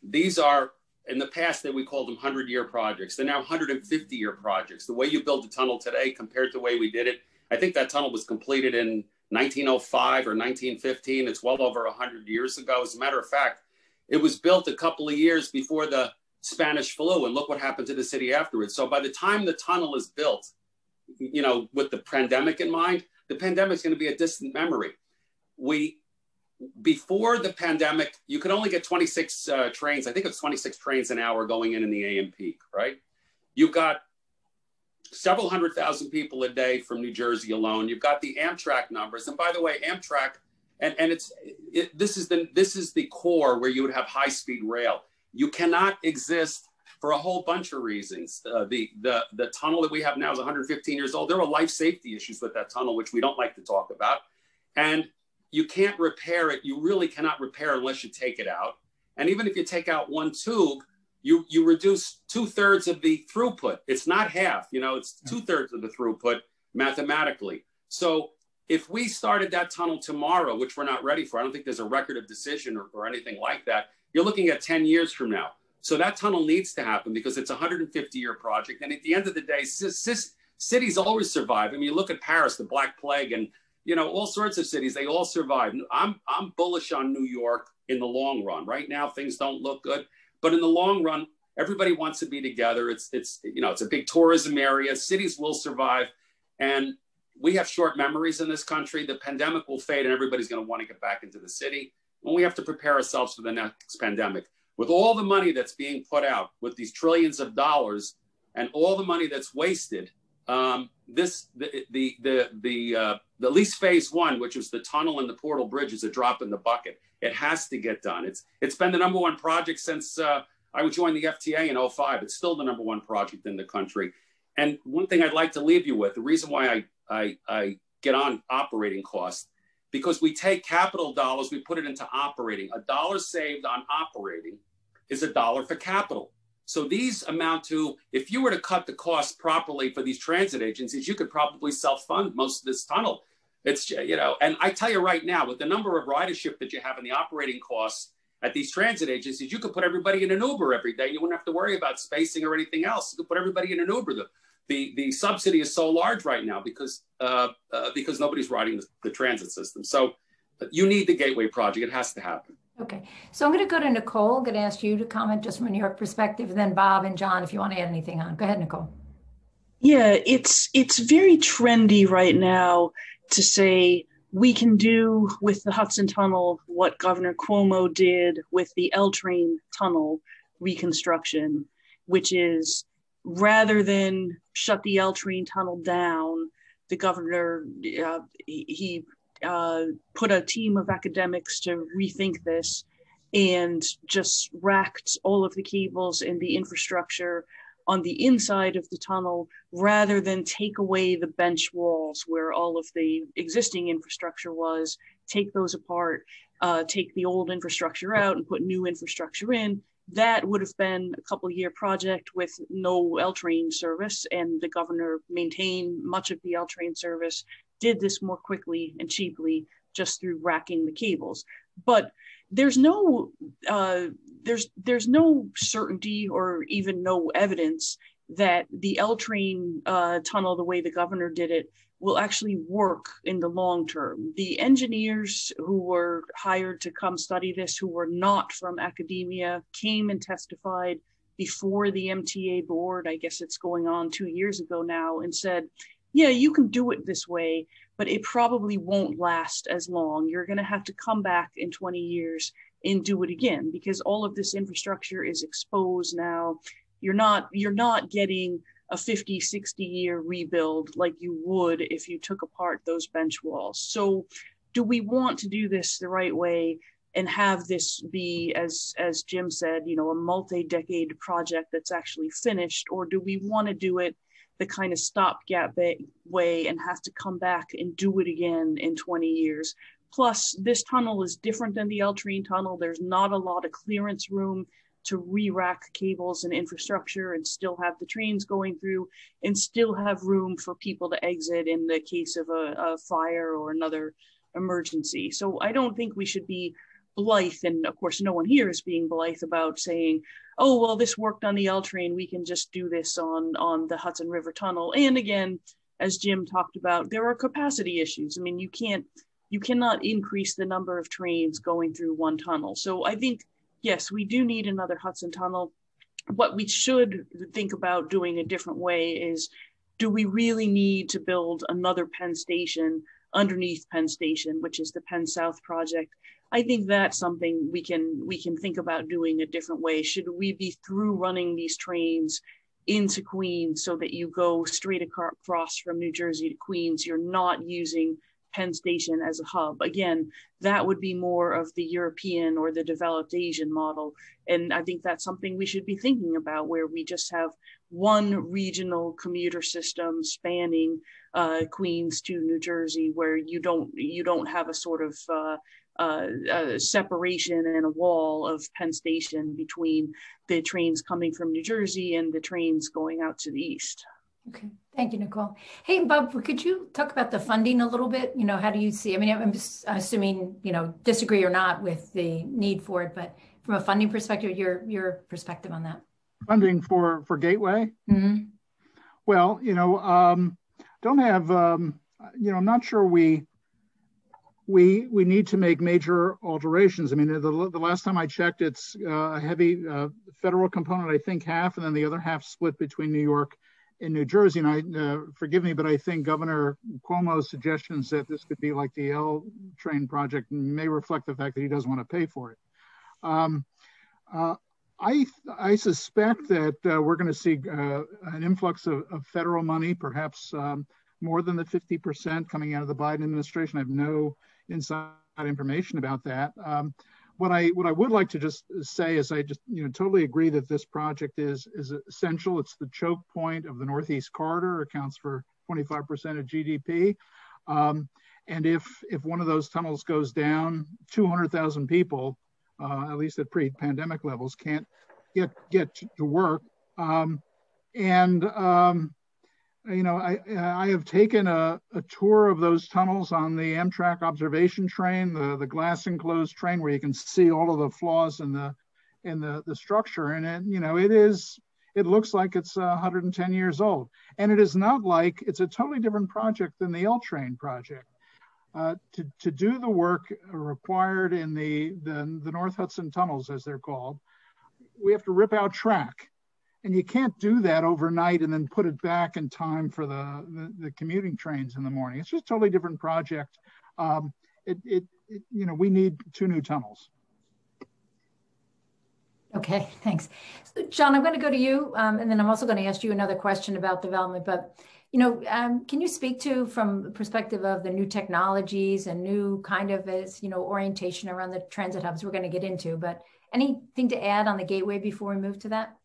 These are, in the past, that we called them 100 year projects. They're now 150 year projects. The way you build a tunnel today compared to the way we did it, I think that tunnel was completed in 1905 or 1915. It's well over 100 years ago. As a matter of fact, it was built a couple of years before the Spanish flu, and look what happened to the city afterwards. So by the time the tunnel is built, you know, with the pandemic in mind, the pandemic is going to be a distant memory. We, before the pandemic, you could only get 26 uh, trains. I think it's 26 trains an hour going in in the AM peak, right? You've got several hundred thousand people a day from New Jersey alone. You've got the Amtrak numbers, and by the way, Amtrak, and and it's it, this is the this is the core where you would have high speed rail. You cannot exist for a whole bunch of reasons. Uh, the the the tunnel that we have now is 115 years old. There are life safety issues with that tunnel, which we don't like to talk about, and you can't repair it. You really cannot repair unless you take it out. And even if you take out one tube, you you reduce two thirds of the throughput. It's not half, you know, it's two thirds of the throughput mathematically. So if we started that tunnel tomorrow, which we're not ready for, I don't think there's a record of decision or, or anything like that. You're looking at 10 years from now. So that tunnel needs to happen because it's a 150 year project. And at the end of the day, cities always survive. I mean, you look at Paris, the Black Plague, and you know all sorts of cities. They all survive. I'm I'm bullish on New York in the long run. Right now, things don't look good. But in the long run, everybody wants to be together. It's it's you know it's a big tourism area. Cities will survive, and we have short memories in this country. The pandemic will fade, and everybody's going to want to get back into the city. And we have to prepare ourselves for the next pandemic. With all the money that's being put out, with these trillions of dollars, and all the money that's wasted, um, this the the the the, uh, the least phase one, which was the tunnel and the portal bridge, is a drop in the bucket. It has to get done. It's it's been the number one project since uh, I joined the FTA in 05. It's still the number one project in the country. And one thing I'd like to leave you with, the reason why I I, I get on operating costs, because we take capital dollars, we put it into operating. A dollar saved on operating is a dollar for capital. So these amount to, if you were to cut the cost properly for these transit agencies, you could probably self-fund most of this tunnel. It's, you know, and I tell you right now, with the number of ridership that you have and the operating costs at these transit agencies, you could put everybody in an Uber every day. You wouldn't have to worry about spacing or anything else. You could put everybody in an Uber. The, the, the subsidy is so large right now because, uh, uh, because nobody's riding the, the transit system. So you need the Gateway project. It has to happen. Okay, so I'm going to go to Nicole. I'm going to ask you to comment just from York perspective, and then Bob and Jon, if you want to add anything on. Go ahead, Nicole. Yeah, it's it's very trendy right now to say we can do with the Hudson Tunnel what Governor Cuomo did with the L train tunnel reconstruction, which is rather than shut the L train tunnel down, the governor uh, he uh, put a team of academics to rethink this and just racked all of the cables and the infrastructure on the inside of the tunnel rather than take away the bench walls where all of the existing infrastructure was, take those apart, uh, take the old infrastructure out and put new infrastructure in. That would have been a couple year project with no L train service, and the governor maintained much of the L train service did this more quickly and cheaply just through racking the cables. But there's no uh, there's there's no certainty or even no evidence that the L train uh, tunnel, the way the governor did it, will actually work in the long term. The engineers who were hired to come study this, who were not from academia, came and testified before the MTA board. I guess it's going on two years ago now, and said yeah, you can do it this way, but it probably won't last as long. You're going to have to come back in 20 years and do it again because all of this infrastructure is exposed now. You're not you're not getting a 50, 60 year rebuild like you would if you took apart those bench walls. So do we want to do this the right way and have this be as as Jim said, you know, a multi-decade project that's actually finished or do we want to do it the kind of stopgap way and have to come back and do it again in 20 years. Plus, this tunnel is different than the L train tunnel. There's not a lot of clearance room to re-rack cables and infrastructure and still have the trains going through and still have room for people to exit in the case of a, a fire or another emergency. So I don't think we should be blithe, and of course, no one here is being blithe about saying, "Oh, well, this worked on the L train. We can just do this on on the Hudson River Tunnel." And again, as Jim talked about, there are capacity issues. I mean, you can't you cannot increase the number of trains going through one tunnel. So I think yes, we do need another Hudson Tunnel. What we should think about doing a different way is do we really need to build another Penn Station underneath Penn Station, which is the Penn South project? I think that's something we can we can think about doing a different way. Should we be through running these trains into Queens so that you go straight across from New Jersey to Queens? You're not using Penn Station as a hub. Again, that would be more of the European or the developed Asian model. And I think that's something we should be thinking about where we just have one regional commuter system spanning uh, Queens to New Jersey, where you don't you don't have a sort of uh, uh, a separation and a wall of Penn Station between the trains coming from New Jersey and the trains going out to the east. Okay, thank you, Nicole. Hey, Bob, could you talk about the funding a little bit? You know, how do you see? I mean, I'm assuming you know disagree or not with the need for it, but from a funding perspective, your your perspective on that. Funding for for Gateway. Mm-hmm. Well, you know, um, don't have. Um, you know, I'm not sure we we we need to make major alterations. I mean, the, the last time I checked, it's uh, a heavy uh, federal component, I think half, and then the other half split between New York and New Jersey. And I uh, forgive me, but I think Governor Cuomo's suggestions that this could be like the L train project may reflect the fact that he doesn't want to pay for it. Um, I I suspect that uh, we're going to see uh, an influx of, of, federal money, perhaps um, more than the 50% coming out of the Biden administration. I have no inside information about that. Um, what I what I would like to just say is I just you know totally agree that this project is is essential. It's the choke point of the Northeast Corridor. Accounts for 25% of GDP. Um, and if if one of those tunnels goes down, 200,000 people, uh, at least at pre-pandemic levels, can't get get to work. Um, and um, you know, I I have taken a, a tour of those tunnels on the Amtrak observation train, the the glass enclosed train where you can see all of the flaws in the in the the structure, and it you know it is it looks like it's 110 years old, and it is not like it's a totally different project than the L train project. Uh, to, to do the work required in the, the, the North Hudson tunnels, as they're called, we have to rip out track and you can't do that overnight and then put it back in time for the, commuting trains in the morning. It's just a totally different project. Um, it, it, it, you know, we need two new tunnels. Okay, thanks. Jon, I'm going to go to you, um, and then I'm also going to ask you another question about development. But you know, um, can you speak to from the perspective of the new technologies and new kind of as you know orientation around the transit hubs we're going to get into? But anything to add on the gateway before we move to that?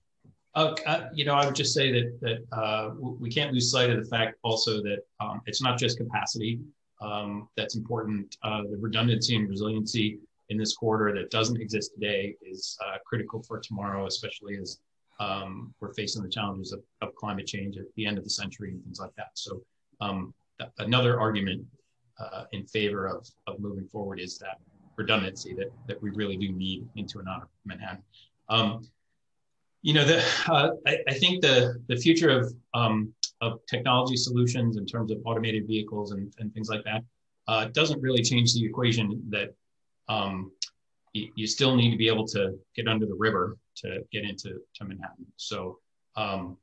Uh, you know, I would just say that that uh, we can't lose sight of the fact also that um, it's not just capacity um, that's important. Uh, the redundancy and resiliency in this corridor that doesn't exist today is uh, critical for tomorrow, especially as um, we're facing the challenges of, of, climate change at the end of the century and things like that. So um, th- another argument uh, in favor of, of moving forward is that redundancy that, that we really do need into an of Manhattan. You know, the, uh, I, I, think the, the future of, um, of technology solutions in terms of automated vehicles and, and things like that uh, doesn't really change the equation that um, you, you, still need to be able to get under the river to get into to Manhattan. So um,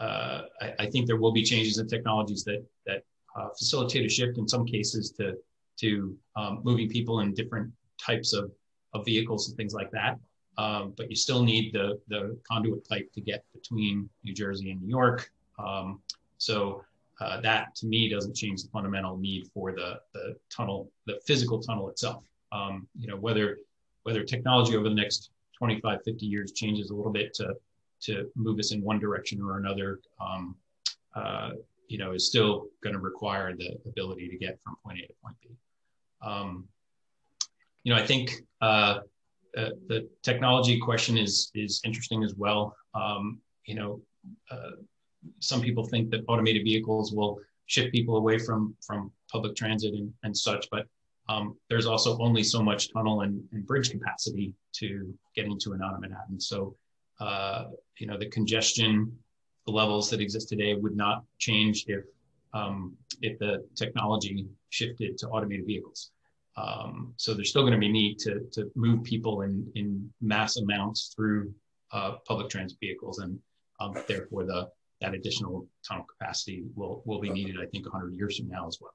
uh, I, I, think there will be changes in technologies that that uh, facilitate a shift in some cases to to um, moving people in different types of, of vehicles and things like that. Um, but you still need the, the conduit pipe to get between New Jersey and New York. Um, so uh, that to me doesn't change the fundamental need for the, the tunnel, the physical tunnel itself. Um, you know, whether, whether technology over the next 25, 50 years changes a little bit to, to move us in one direction or another, um, uh, you know, is still going to require the ability to get from point A to point B. Um, you know, I think uh, the technology question is is interesting as well. Um, you know, uh, some people think that automated vehicles will shift people away from from public transit and, and such, but um, there's also only so much tunnel and, and, bridge capacity to get into an of Manhattan. So, uh, you know, the congestion levels that exist today would not change if um, if the technology shifted to automated vehicles. Um, so there's still going to be need to, to move people in, in mass amounts through uh, public transit vehicles, and um, therefore the that additional tunnel capacity will will be needed. I think 100 years from now as well.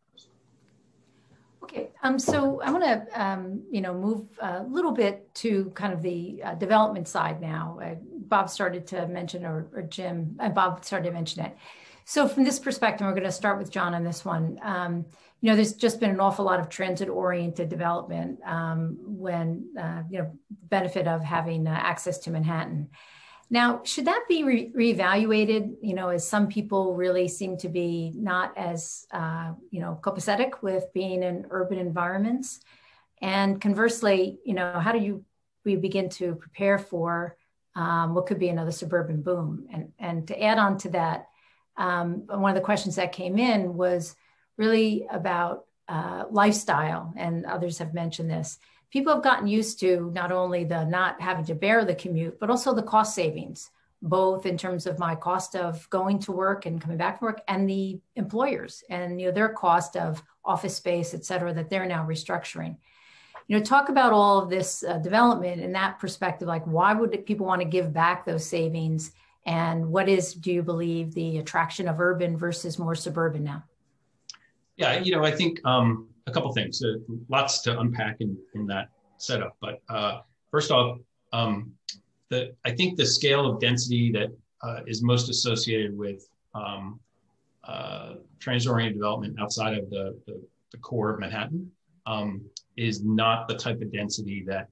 Okay, um, so I want to um, you know move a little bit to kind of the uh, development side now. Uh, Bob started to mention, or, or Jim, uh, Bob started to mention it. So from this perspective, we're going to start with Jon on this one. Um, you know, there's just been an awful lot of transit-oriented development um, when, uh, you know, benefit of having uh, access to Manhattan. Now, should that be re- reevaluated? You know, as some people really seem to be not as, uh, you know, copacetic with being in urban environments. And conversely, you know, how do you we begin to prepare for um, what could be another suburban boom? And and to add on to that, um, one of the questions that came in was really about uh, lifestyle, and others have mentioned this. People have gotten used to not only the not having to bear the commute, but also the cost savings, both in terms of my cost of going to work and coming back from work, and the employers and you know their cost of office space, et cetera, that they're now restructuring. You know, talk about all of this uh, development in that perspective. Like, why would people want to give back those savings? And what is, do you believe, the attraction of urban versus more suburban now? Yeah, you know, I think um, a couple things. Uh, lots to unpack in, in that setup. But uh, first off, um, the I think the scale of density that uh, is most associated with um, uh, transit-oriented development outside of the, the, the core of Manhattan um, is not the type of density that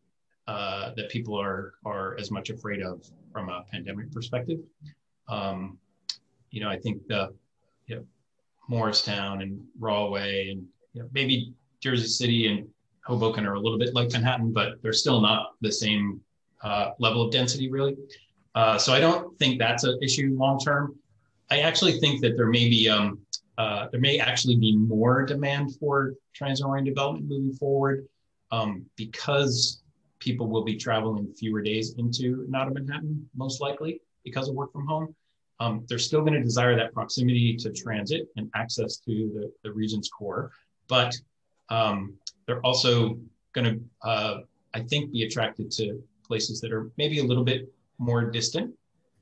uh, that people are are as much afraid of from a pandemic perspective. Um, you know, I think the you know, Morristown and Rahway and you know, maybe Jersey City and Hoboken are a little bit like Manhattan, but they're still not the same uh, level of density, really. Uh, so I don't think that's an issue long term. I actually think that there may be um, uh, there may actually be more demand for transit-oriented development moving forward um, because people will be traveling fewer days into and out of Manhattan, most likely because of work from home. Um, they're still going to desire that proximity to transit and access to the, the region's core, but um, they're also going to, uh, I think, be attracted to places that are maybe a little bit more distant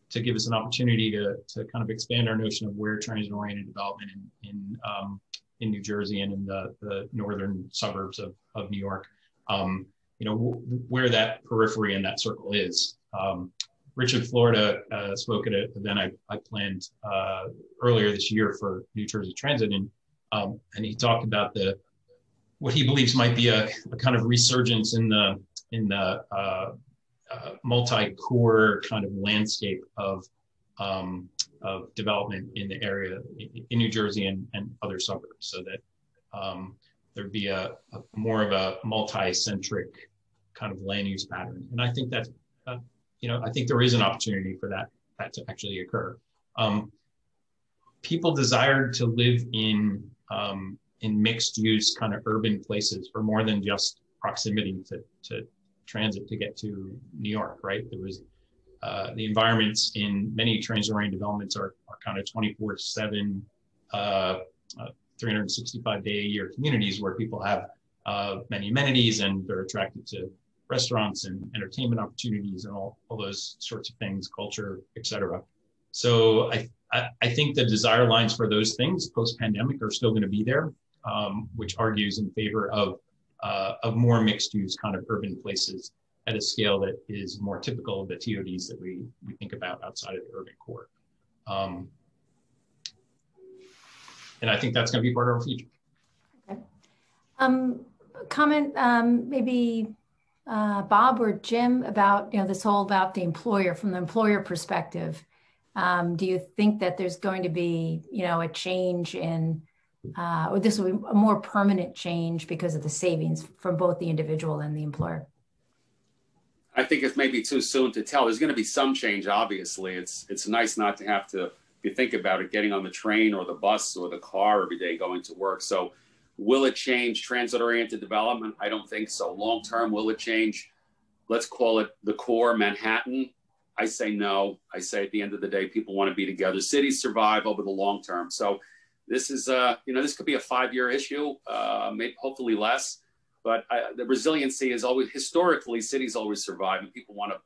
to give us an opportunity to, to kind of expand our notion of where transit-oriented development in, in, um, in New Jersey and in the, the northern suburbs of, of New York, um, you know, w- where that periphery and that circle is. Um, Richard Florida uh, spoke at an event I, I planned uh, earlier this year for New Jersey Transit, and um, and he talked about the what he believes might be a, a kind of resurgence in the in the uh, uh, multi-core kind of landscape of um, of development in the area in New Jersey and, and other suburbs, so that um, there'd be a, a, more of a multi-centric kind of land use pattern. And I think that uh, you know I think there is an opportunity for that that to actually occur. Um, people desired to live in um, in mixed use kind of urban places for more than just proximity to, to transit to get to New York, right? There was uh, the environments in many transit-oriented developments are, are kind of 24/7, uh, uh, 365 day a year communities where people have uh, many amenities and they're attracted to restaurants and entertainment opportunities and all, all those sorts of things, culture, etc. So I, I, I think the desire lines for those things post-pandemic are still going to be there, um, which argues in favor of uh, of more mixed use kind of urban places at a scale that is more typical of the TODs that we, we think about outside of the urban core. Um, and I think that's going to be part of our future. Okay. Um, comment um, maybe uh, Bob or Jim about you know this whole about the employer from the employer perspective. Um, do you think that there's going to be you know a change in uh, or this will be a more permanent change because of the savings from both the individual and the employer? I think it's maybe too soon to tell. There's going to be some change, obviously. It's it's nice not to have to, if you think about it, getting on the train or the bus or the car every day going to work. So, will it change transit-oriented development? I don't think so. Long term, will it change? Let's call it the core Manhattan. I say no. I say at the end of the day, people want to be together. Cities survive over the long term. So this is, uh, you know, this could be a five-year issue, uh, maybe hopefully less. But I, the resiliency is always historically cities always survive, and people want to,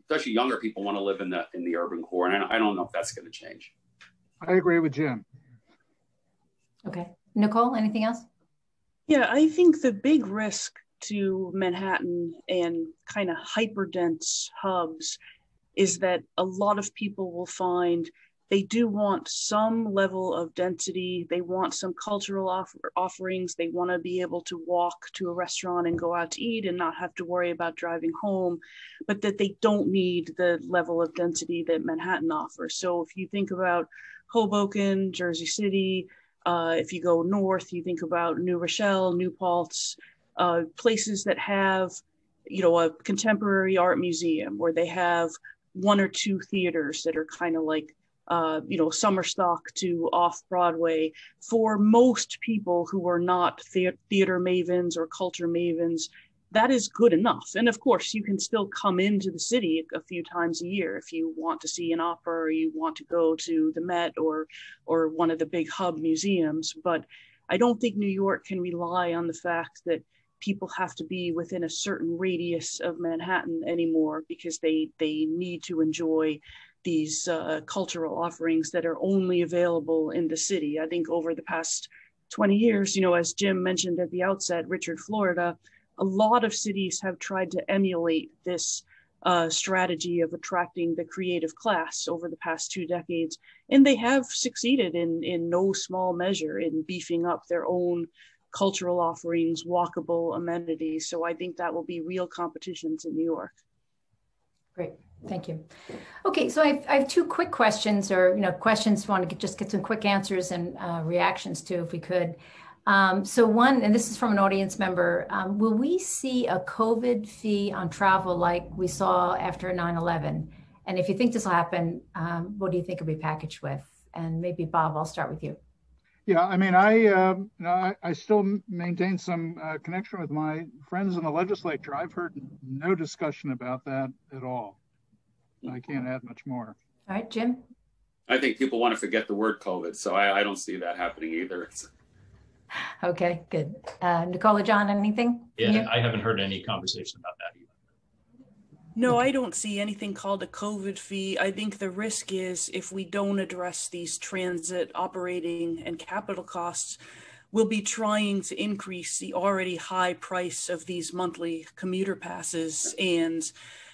especially younger people, want to live in the in the urban core. And I don't know if that's going to change. I agree with Jim. Okay, Nicole, anything else? Yeah, I think the big risk to Manhattan and kind of hyperdense hubs is that a lot of people will find they do want some level of density. They want some cultural offer, offerings. They want to be able to walk to a restaurant and go out to eat and not have to worry about driving home, but that they don't need the level of density that Manhattan offers. So if you think about Hoboken, Jersey City, uh, if you go north, you think about New Rochelle, New Paltz, uh, places that have, you know, a contemporary art museum where they have one or two theaters that are kind of like uh, you know, summer stock to off Broadway for most people who are not the- theater mavens or culture mavens. That is good enough. And of course, you can still come into the city a few times a year if you want to see an opera or you want to go to the Met or or one of the big hub museums. But I don't think New York can rely on the fact that people have to be within a certain radius of Manhattan anymore because they they need to enjoy these uh, cultural offerings that are only available in the city. I think over the past 20 years, you know, as Jim mentioned at the outset, Richard Florida, a lot of cities have tried to emulate this uh, strategy of attracting the creative class over the past two decades, and they have succeeded in in no small measure in beefing up their own cultural offerings, walkable amenities. So I think that will be real competitions in New York. Great. Thank you. Okay, so I have, I have, two quick questions, or you know, questions. Want to get, just get some quick answers and uh, reactions to, if we could. Um, so one, and this is from an audience member. Um, will we see a COVID fee on travel like we saw after 9/11? And if you think this will happen, um, what do you think it'll be packaged with? And maybe Bob, I'll start with you. Yeah, I mean, I uh, you know, I, I, still maintain some uh, connection with my friends in the legislature. I've heard no discussion about that at all. I can't add much more. All right, Jim. I think people want to forget the word COVID, so I, I don't see that happening either. Okay, good. Uh, Nicola, Jon, anything? Yeah, I haven't heard any conversation about that either. No, I don't see anything called a COVID fee. I think the risk is if we don't address these transit operating and capital costs, we'll be trying to increase the already high price of these monthly commuter passes and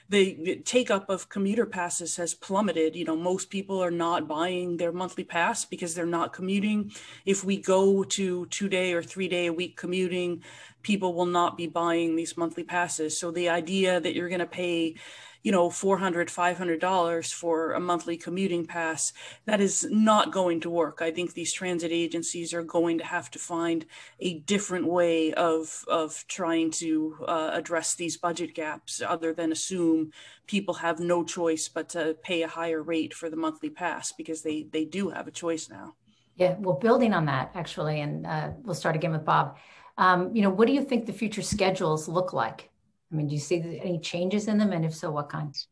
the take up of commuter passes has plummeted. You know, most people are not buying their monthly pass because they're not commuting. If we go to two day or three day a week commuting, people will not be buying these monthly passes. So the idea that you're going to pay you know 400 500 dollars for a monthly commuting pass that is not going to work. I think these transit agencies are going to have to find a different way of of trying to uh, address these budget gaps other than assume people have no choice but to pay a higher rate for the monthly pass because they they do have a choice now. Yeah well building on that actually and uh, we'll start again with bob. Um, you know what do you think the future schedules look like I mean, do you see any changes in them? And if so, what kinds?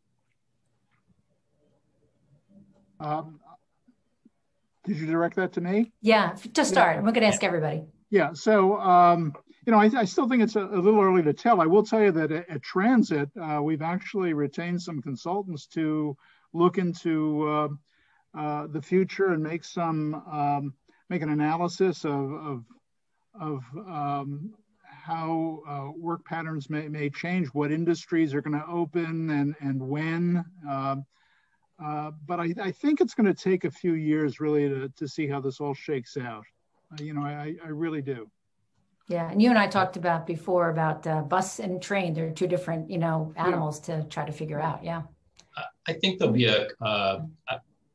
Um, did you direct that to me? Yeah, to start. Yeah. We're going to ask everybody. Yeah. So, um, you know, I, I, still think it's a, a, little early to tell. I will tell you that at, at Transit, uh, we've actually retained some consultants to look into uh, uh, the future and make some um, make an analysis of of, of um, how uh, work patterns may, may change, what industries are going to open and, and when. Uh, uh, but I, I, think it's going to take a few years really to, to see how this all shakes out. Uh, you know, I, I really do. Yeah, and you and I talked about before about uh, bus and train. They're two different, you know, animals yeah. to try to figure out. Yeah. I think there'll be a. Uh,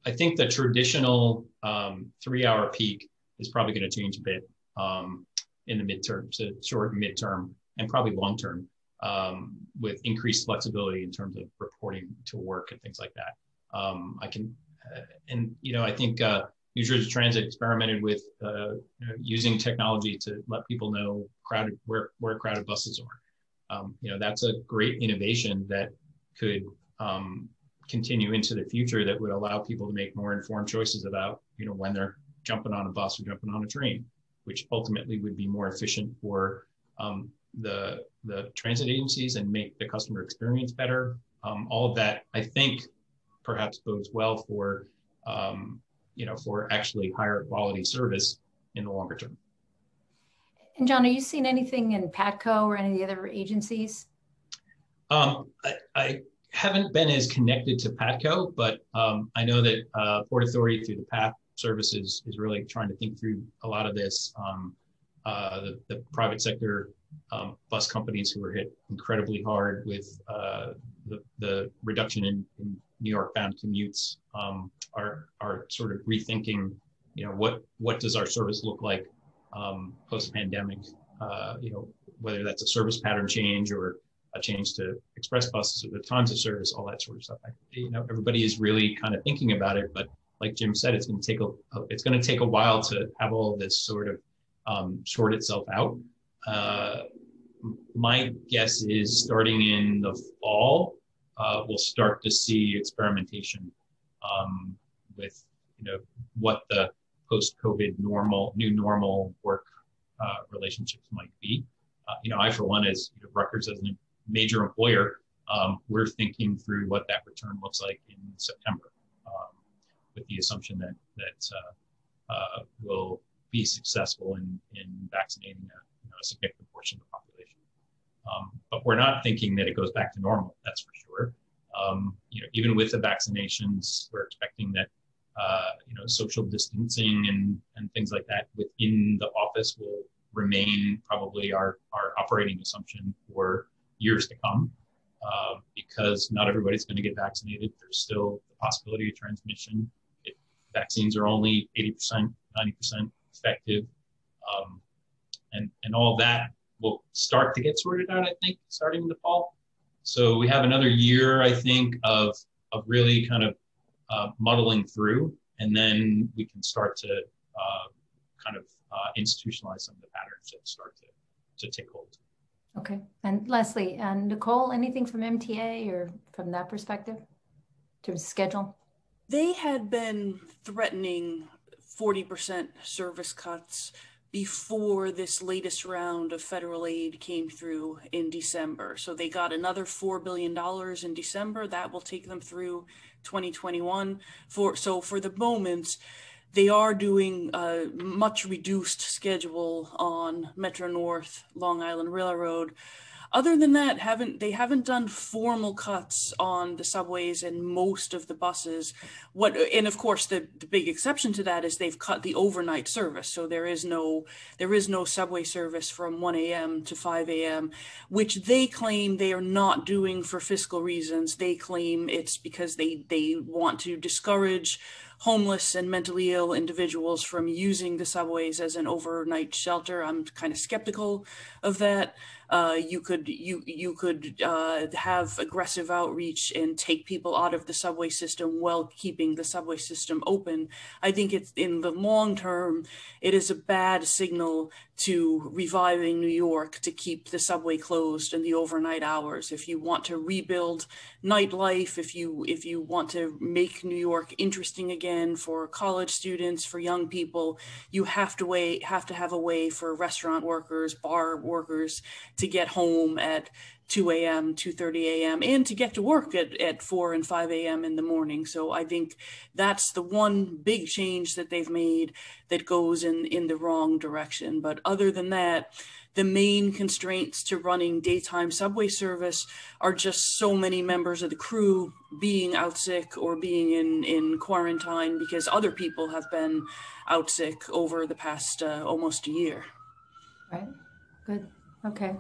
I think the traditional um, three-hour peak is probably going to change a bit. Um, in the midterm, so short midterm, and probably long term, um, with increased flexibility in terms of reporting to work and things like that. Um, I can, uh, and you know, I think uh, New Jersey Transit experimented with uh, using technology to let people know crowded where where crowded buses are. Um, you know, that's a great innovation that could um, continue into the future that would allow people to make more informed choices about you know when they're jumping on a bus or jumping on a train which ultimately would be more efficient for um, the the transit agencies and make the customer experience better. Um, all of that, I think, perhaps bodes well for um, you know for actually higher quality service in the longer term. And Jon, are you seeing anything in Patco or any of the other agencies? Um, I, I, haven't been as connected to Patco, but um, I know that uh, Port Authority through the PATH services is really trying to think through a lot of this. Um, uh, the, the, private sector um, bus companies who were hit incredibly hard with uh, the, the, reduction in, in, New York bound commutes um, are, are sort of rethinking, you know, what, what does our service look like um, post pandemic? Uh, you know, whether that's a service pattern change or a change to express buses or the times of service, all that sort of stuff. I, you know, everybody is really kind of thinking about it, but like Jim said, it's going to take a it's going to take a while to have all this sort of um, sort itself out. Uh, my guess is starting in the fall, uh, we'll start to see experimentation um, with you know what the post-COVID normal, new normal work uh, relationships might be. Uh, you know, I for one, as you know, Rutgers as a major employer, um, we're thinking through what that return looks like in September with the assumption that that uh, uh, will be successful in in vaccinating a, you know, a significant portion of the population. Um, but we're not thinking that it goes back to normal. That's for sure. Um, you know, even with the vaccinations, we're expecting that uh, you know social distancing and and things like that within the office will remain probably our our operating assumption for years to come. Uh, because not everybody's going to get vaccinated. There's still the possibility of transmission vaccines are only 80%, 90% effective. Um, and, and all that will start to get sorted out, I think, starting in the fall. So we have another year, I think, of of really kind of uh, muddling through, and then we can start to uh, kind of uh, institutionalize some of the patterns that start to, to take hold. Okay. And Leslie and Nicole, anything from MTA or from that perspective to schedule? They had been threatening 40% service cuts before this latest round of federal aid came through in December. So they got another $4 billion in December. That will take them through 2021. For So for the moment, they are doing a much reduced schedule on Metro North, Long Island Railroad. Other than that, haven't they haven't done formal cuts on the subways and most of the buses. What and of course the, the big exception to that is they've cut the overnight service. So there is no there is no subway service from 1 a.m. to 5 a.m., which they claim they are not doing for fiscal reasons. They claim it's because they they want to discourage homeless and mentally ill individuals from using the subways as an overnight shelter. I'm kind of skeptical of that. Uh, you could you you could uh, have aggressive outreach and take people out of the subway system while keeping the subway system open. I think it's in the long term, it is a bad signal to reviving New York to keep the subway closed and the overnight hours. If you want to rebuild nightlife, if you if you want to make New York interesting again for college students, for young people, you have to wait have to have a way for restaurant workers, bar workers to get home at 2 a.m., 2.30 a.m., and to get to work at, at 4 and 5 a.m. in the morning. So I think that's the one big change that they've made that goes in, in the wrong direction. But other than that, the main constraints to running daytime subway service are just so many members of the crew being out sick or being in, in quarantine because other people have been out sick over the past uh, almost a year. Right. Good. Okay.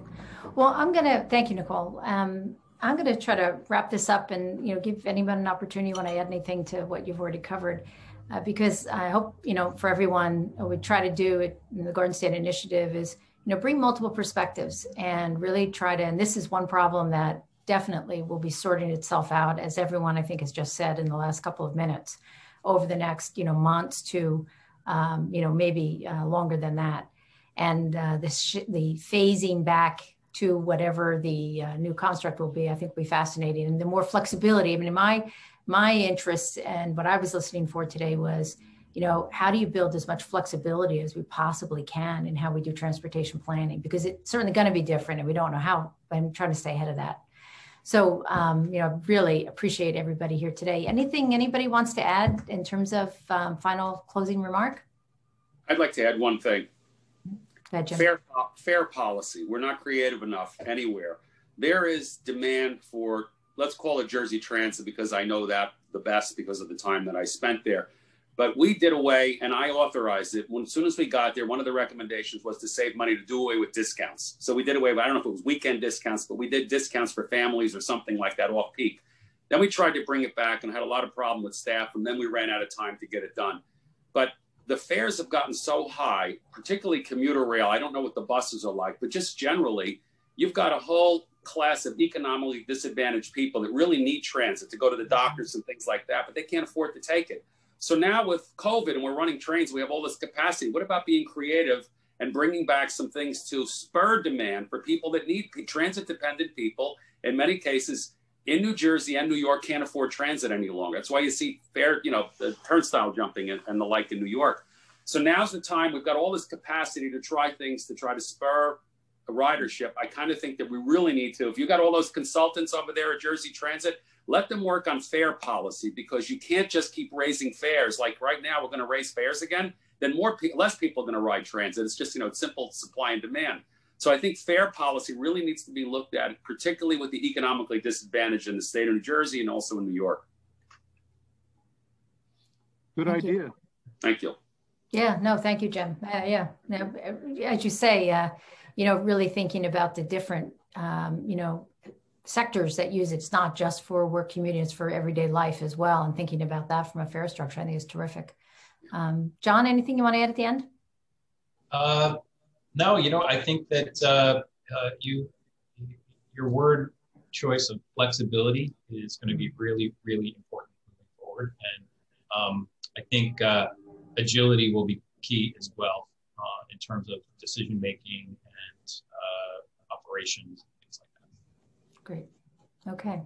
Well, I'm going to thank you, Nicole. Um, I'm going to try to wrap this up and you know give anyone an opportunity when I add anything to what you've already covered, uh, because I hope you know for everyone what we try to do it in the Garden State Initiative is you know bring multiple perspectives and really try to. And this is one problem that definitely will be sorting itself out, as everyone I think has just said in the last couple of minutes, over the next you know months to um, you know maybe uh, longer than that and uh, the, sh- the phasing back to whatever the uh, new construct will be, I think will be fascinating. And the more flexibility, I mean, my my interest and what I was listening for today was, you know, how do you build as much flexibility as we possibly can in how we do transportation planning? Because it's certainly going to be different, and we don't know how. But I'm trying to stay ahead of that. So, um, you know, really appreciate everybody here today. Anything anybody wants to add in terms of um, final closing remark? I'd like to add one thing fare fare policy. We're not creative enough anywhere. There is demand for let's call it Jersey Transit because I know that the best because of the time that I spent there. But we did away, and I authorized it. When as soon as we got there, one of the recommendations was to save money to do away with discounts. So we did away with I don't know if it was weekend discounts, but we did discounts for families or something like that off peak. Then we tried to bring it back and had a lot of problem with staff, and then we ran out of time to get it done. But the fares have gotten so high, particularly commuter rail. I don't know what the buses are like, but just generally, you've got a whole class of economically disadvantaged people that really need transit to go to the doctors and things like that, but they can't afford to take it. So now with COVID and we're running trains, we have all this capacity. What about being creative and bringing back some things to spur demand for people that need transit dependent people? In many cases, in New Jersey and New York can't afford transit any longer. That's why you see fare, you know, the turnstile jumping and, and, the like in New York. So now's the time. We've got all this capacity to try things to try to spur a ridership. I kind of think that we really need to. If you got all those consultants over there at Jersey Transit, let them work on fare policy because you can't just keep raising fares. Like right now, we're going to raise fares again. Then more, less people are going to ride transit. It's just you know, simple supply and demand. So I think fare policy really needs to be looked at, particularly with the economically disadvantaged in the state of New Jersey and also in New York. Good thank idea. You. Thank you. Yeah, no, thank you, Jim. Uh, yeah, as you say, uh, you know, really thinking about the different, um, you know, sectors that use it. It's not just for work community; it's for everyday life as well. And thinking about that from a fare structure, I think is terrific. Um, Jon, anything you want to add at the end? Uh, no, you know, I think that uh, uh, you your word choice of flexibility is going to be really, really important moving forward. And um, I think uh, agility will be key as well uh, in terms of decision making and uh, operations, things like that. Great. Okay.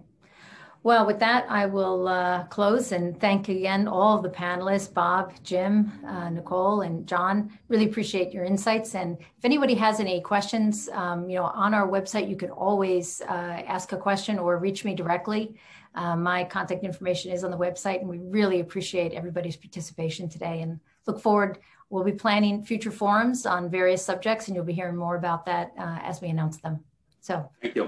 Well, with that, I will uh, close and thank again all of the panelists, Bob, Jim, uh, Nicole, and Jon. Really appreciate your insights. And if anybody has any questions, um, you know, on our website, you can always uh, ask a question or reach me directly. Uh, my contact information is on the website, and we really appreciate everybody's participation today and look forward. We'll be planning future forums on various subjects, and you'll be hearing more about that uh, as we announce them. So Thank you.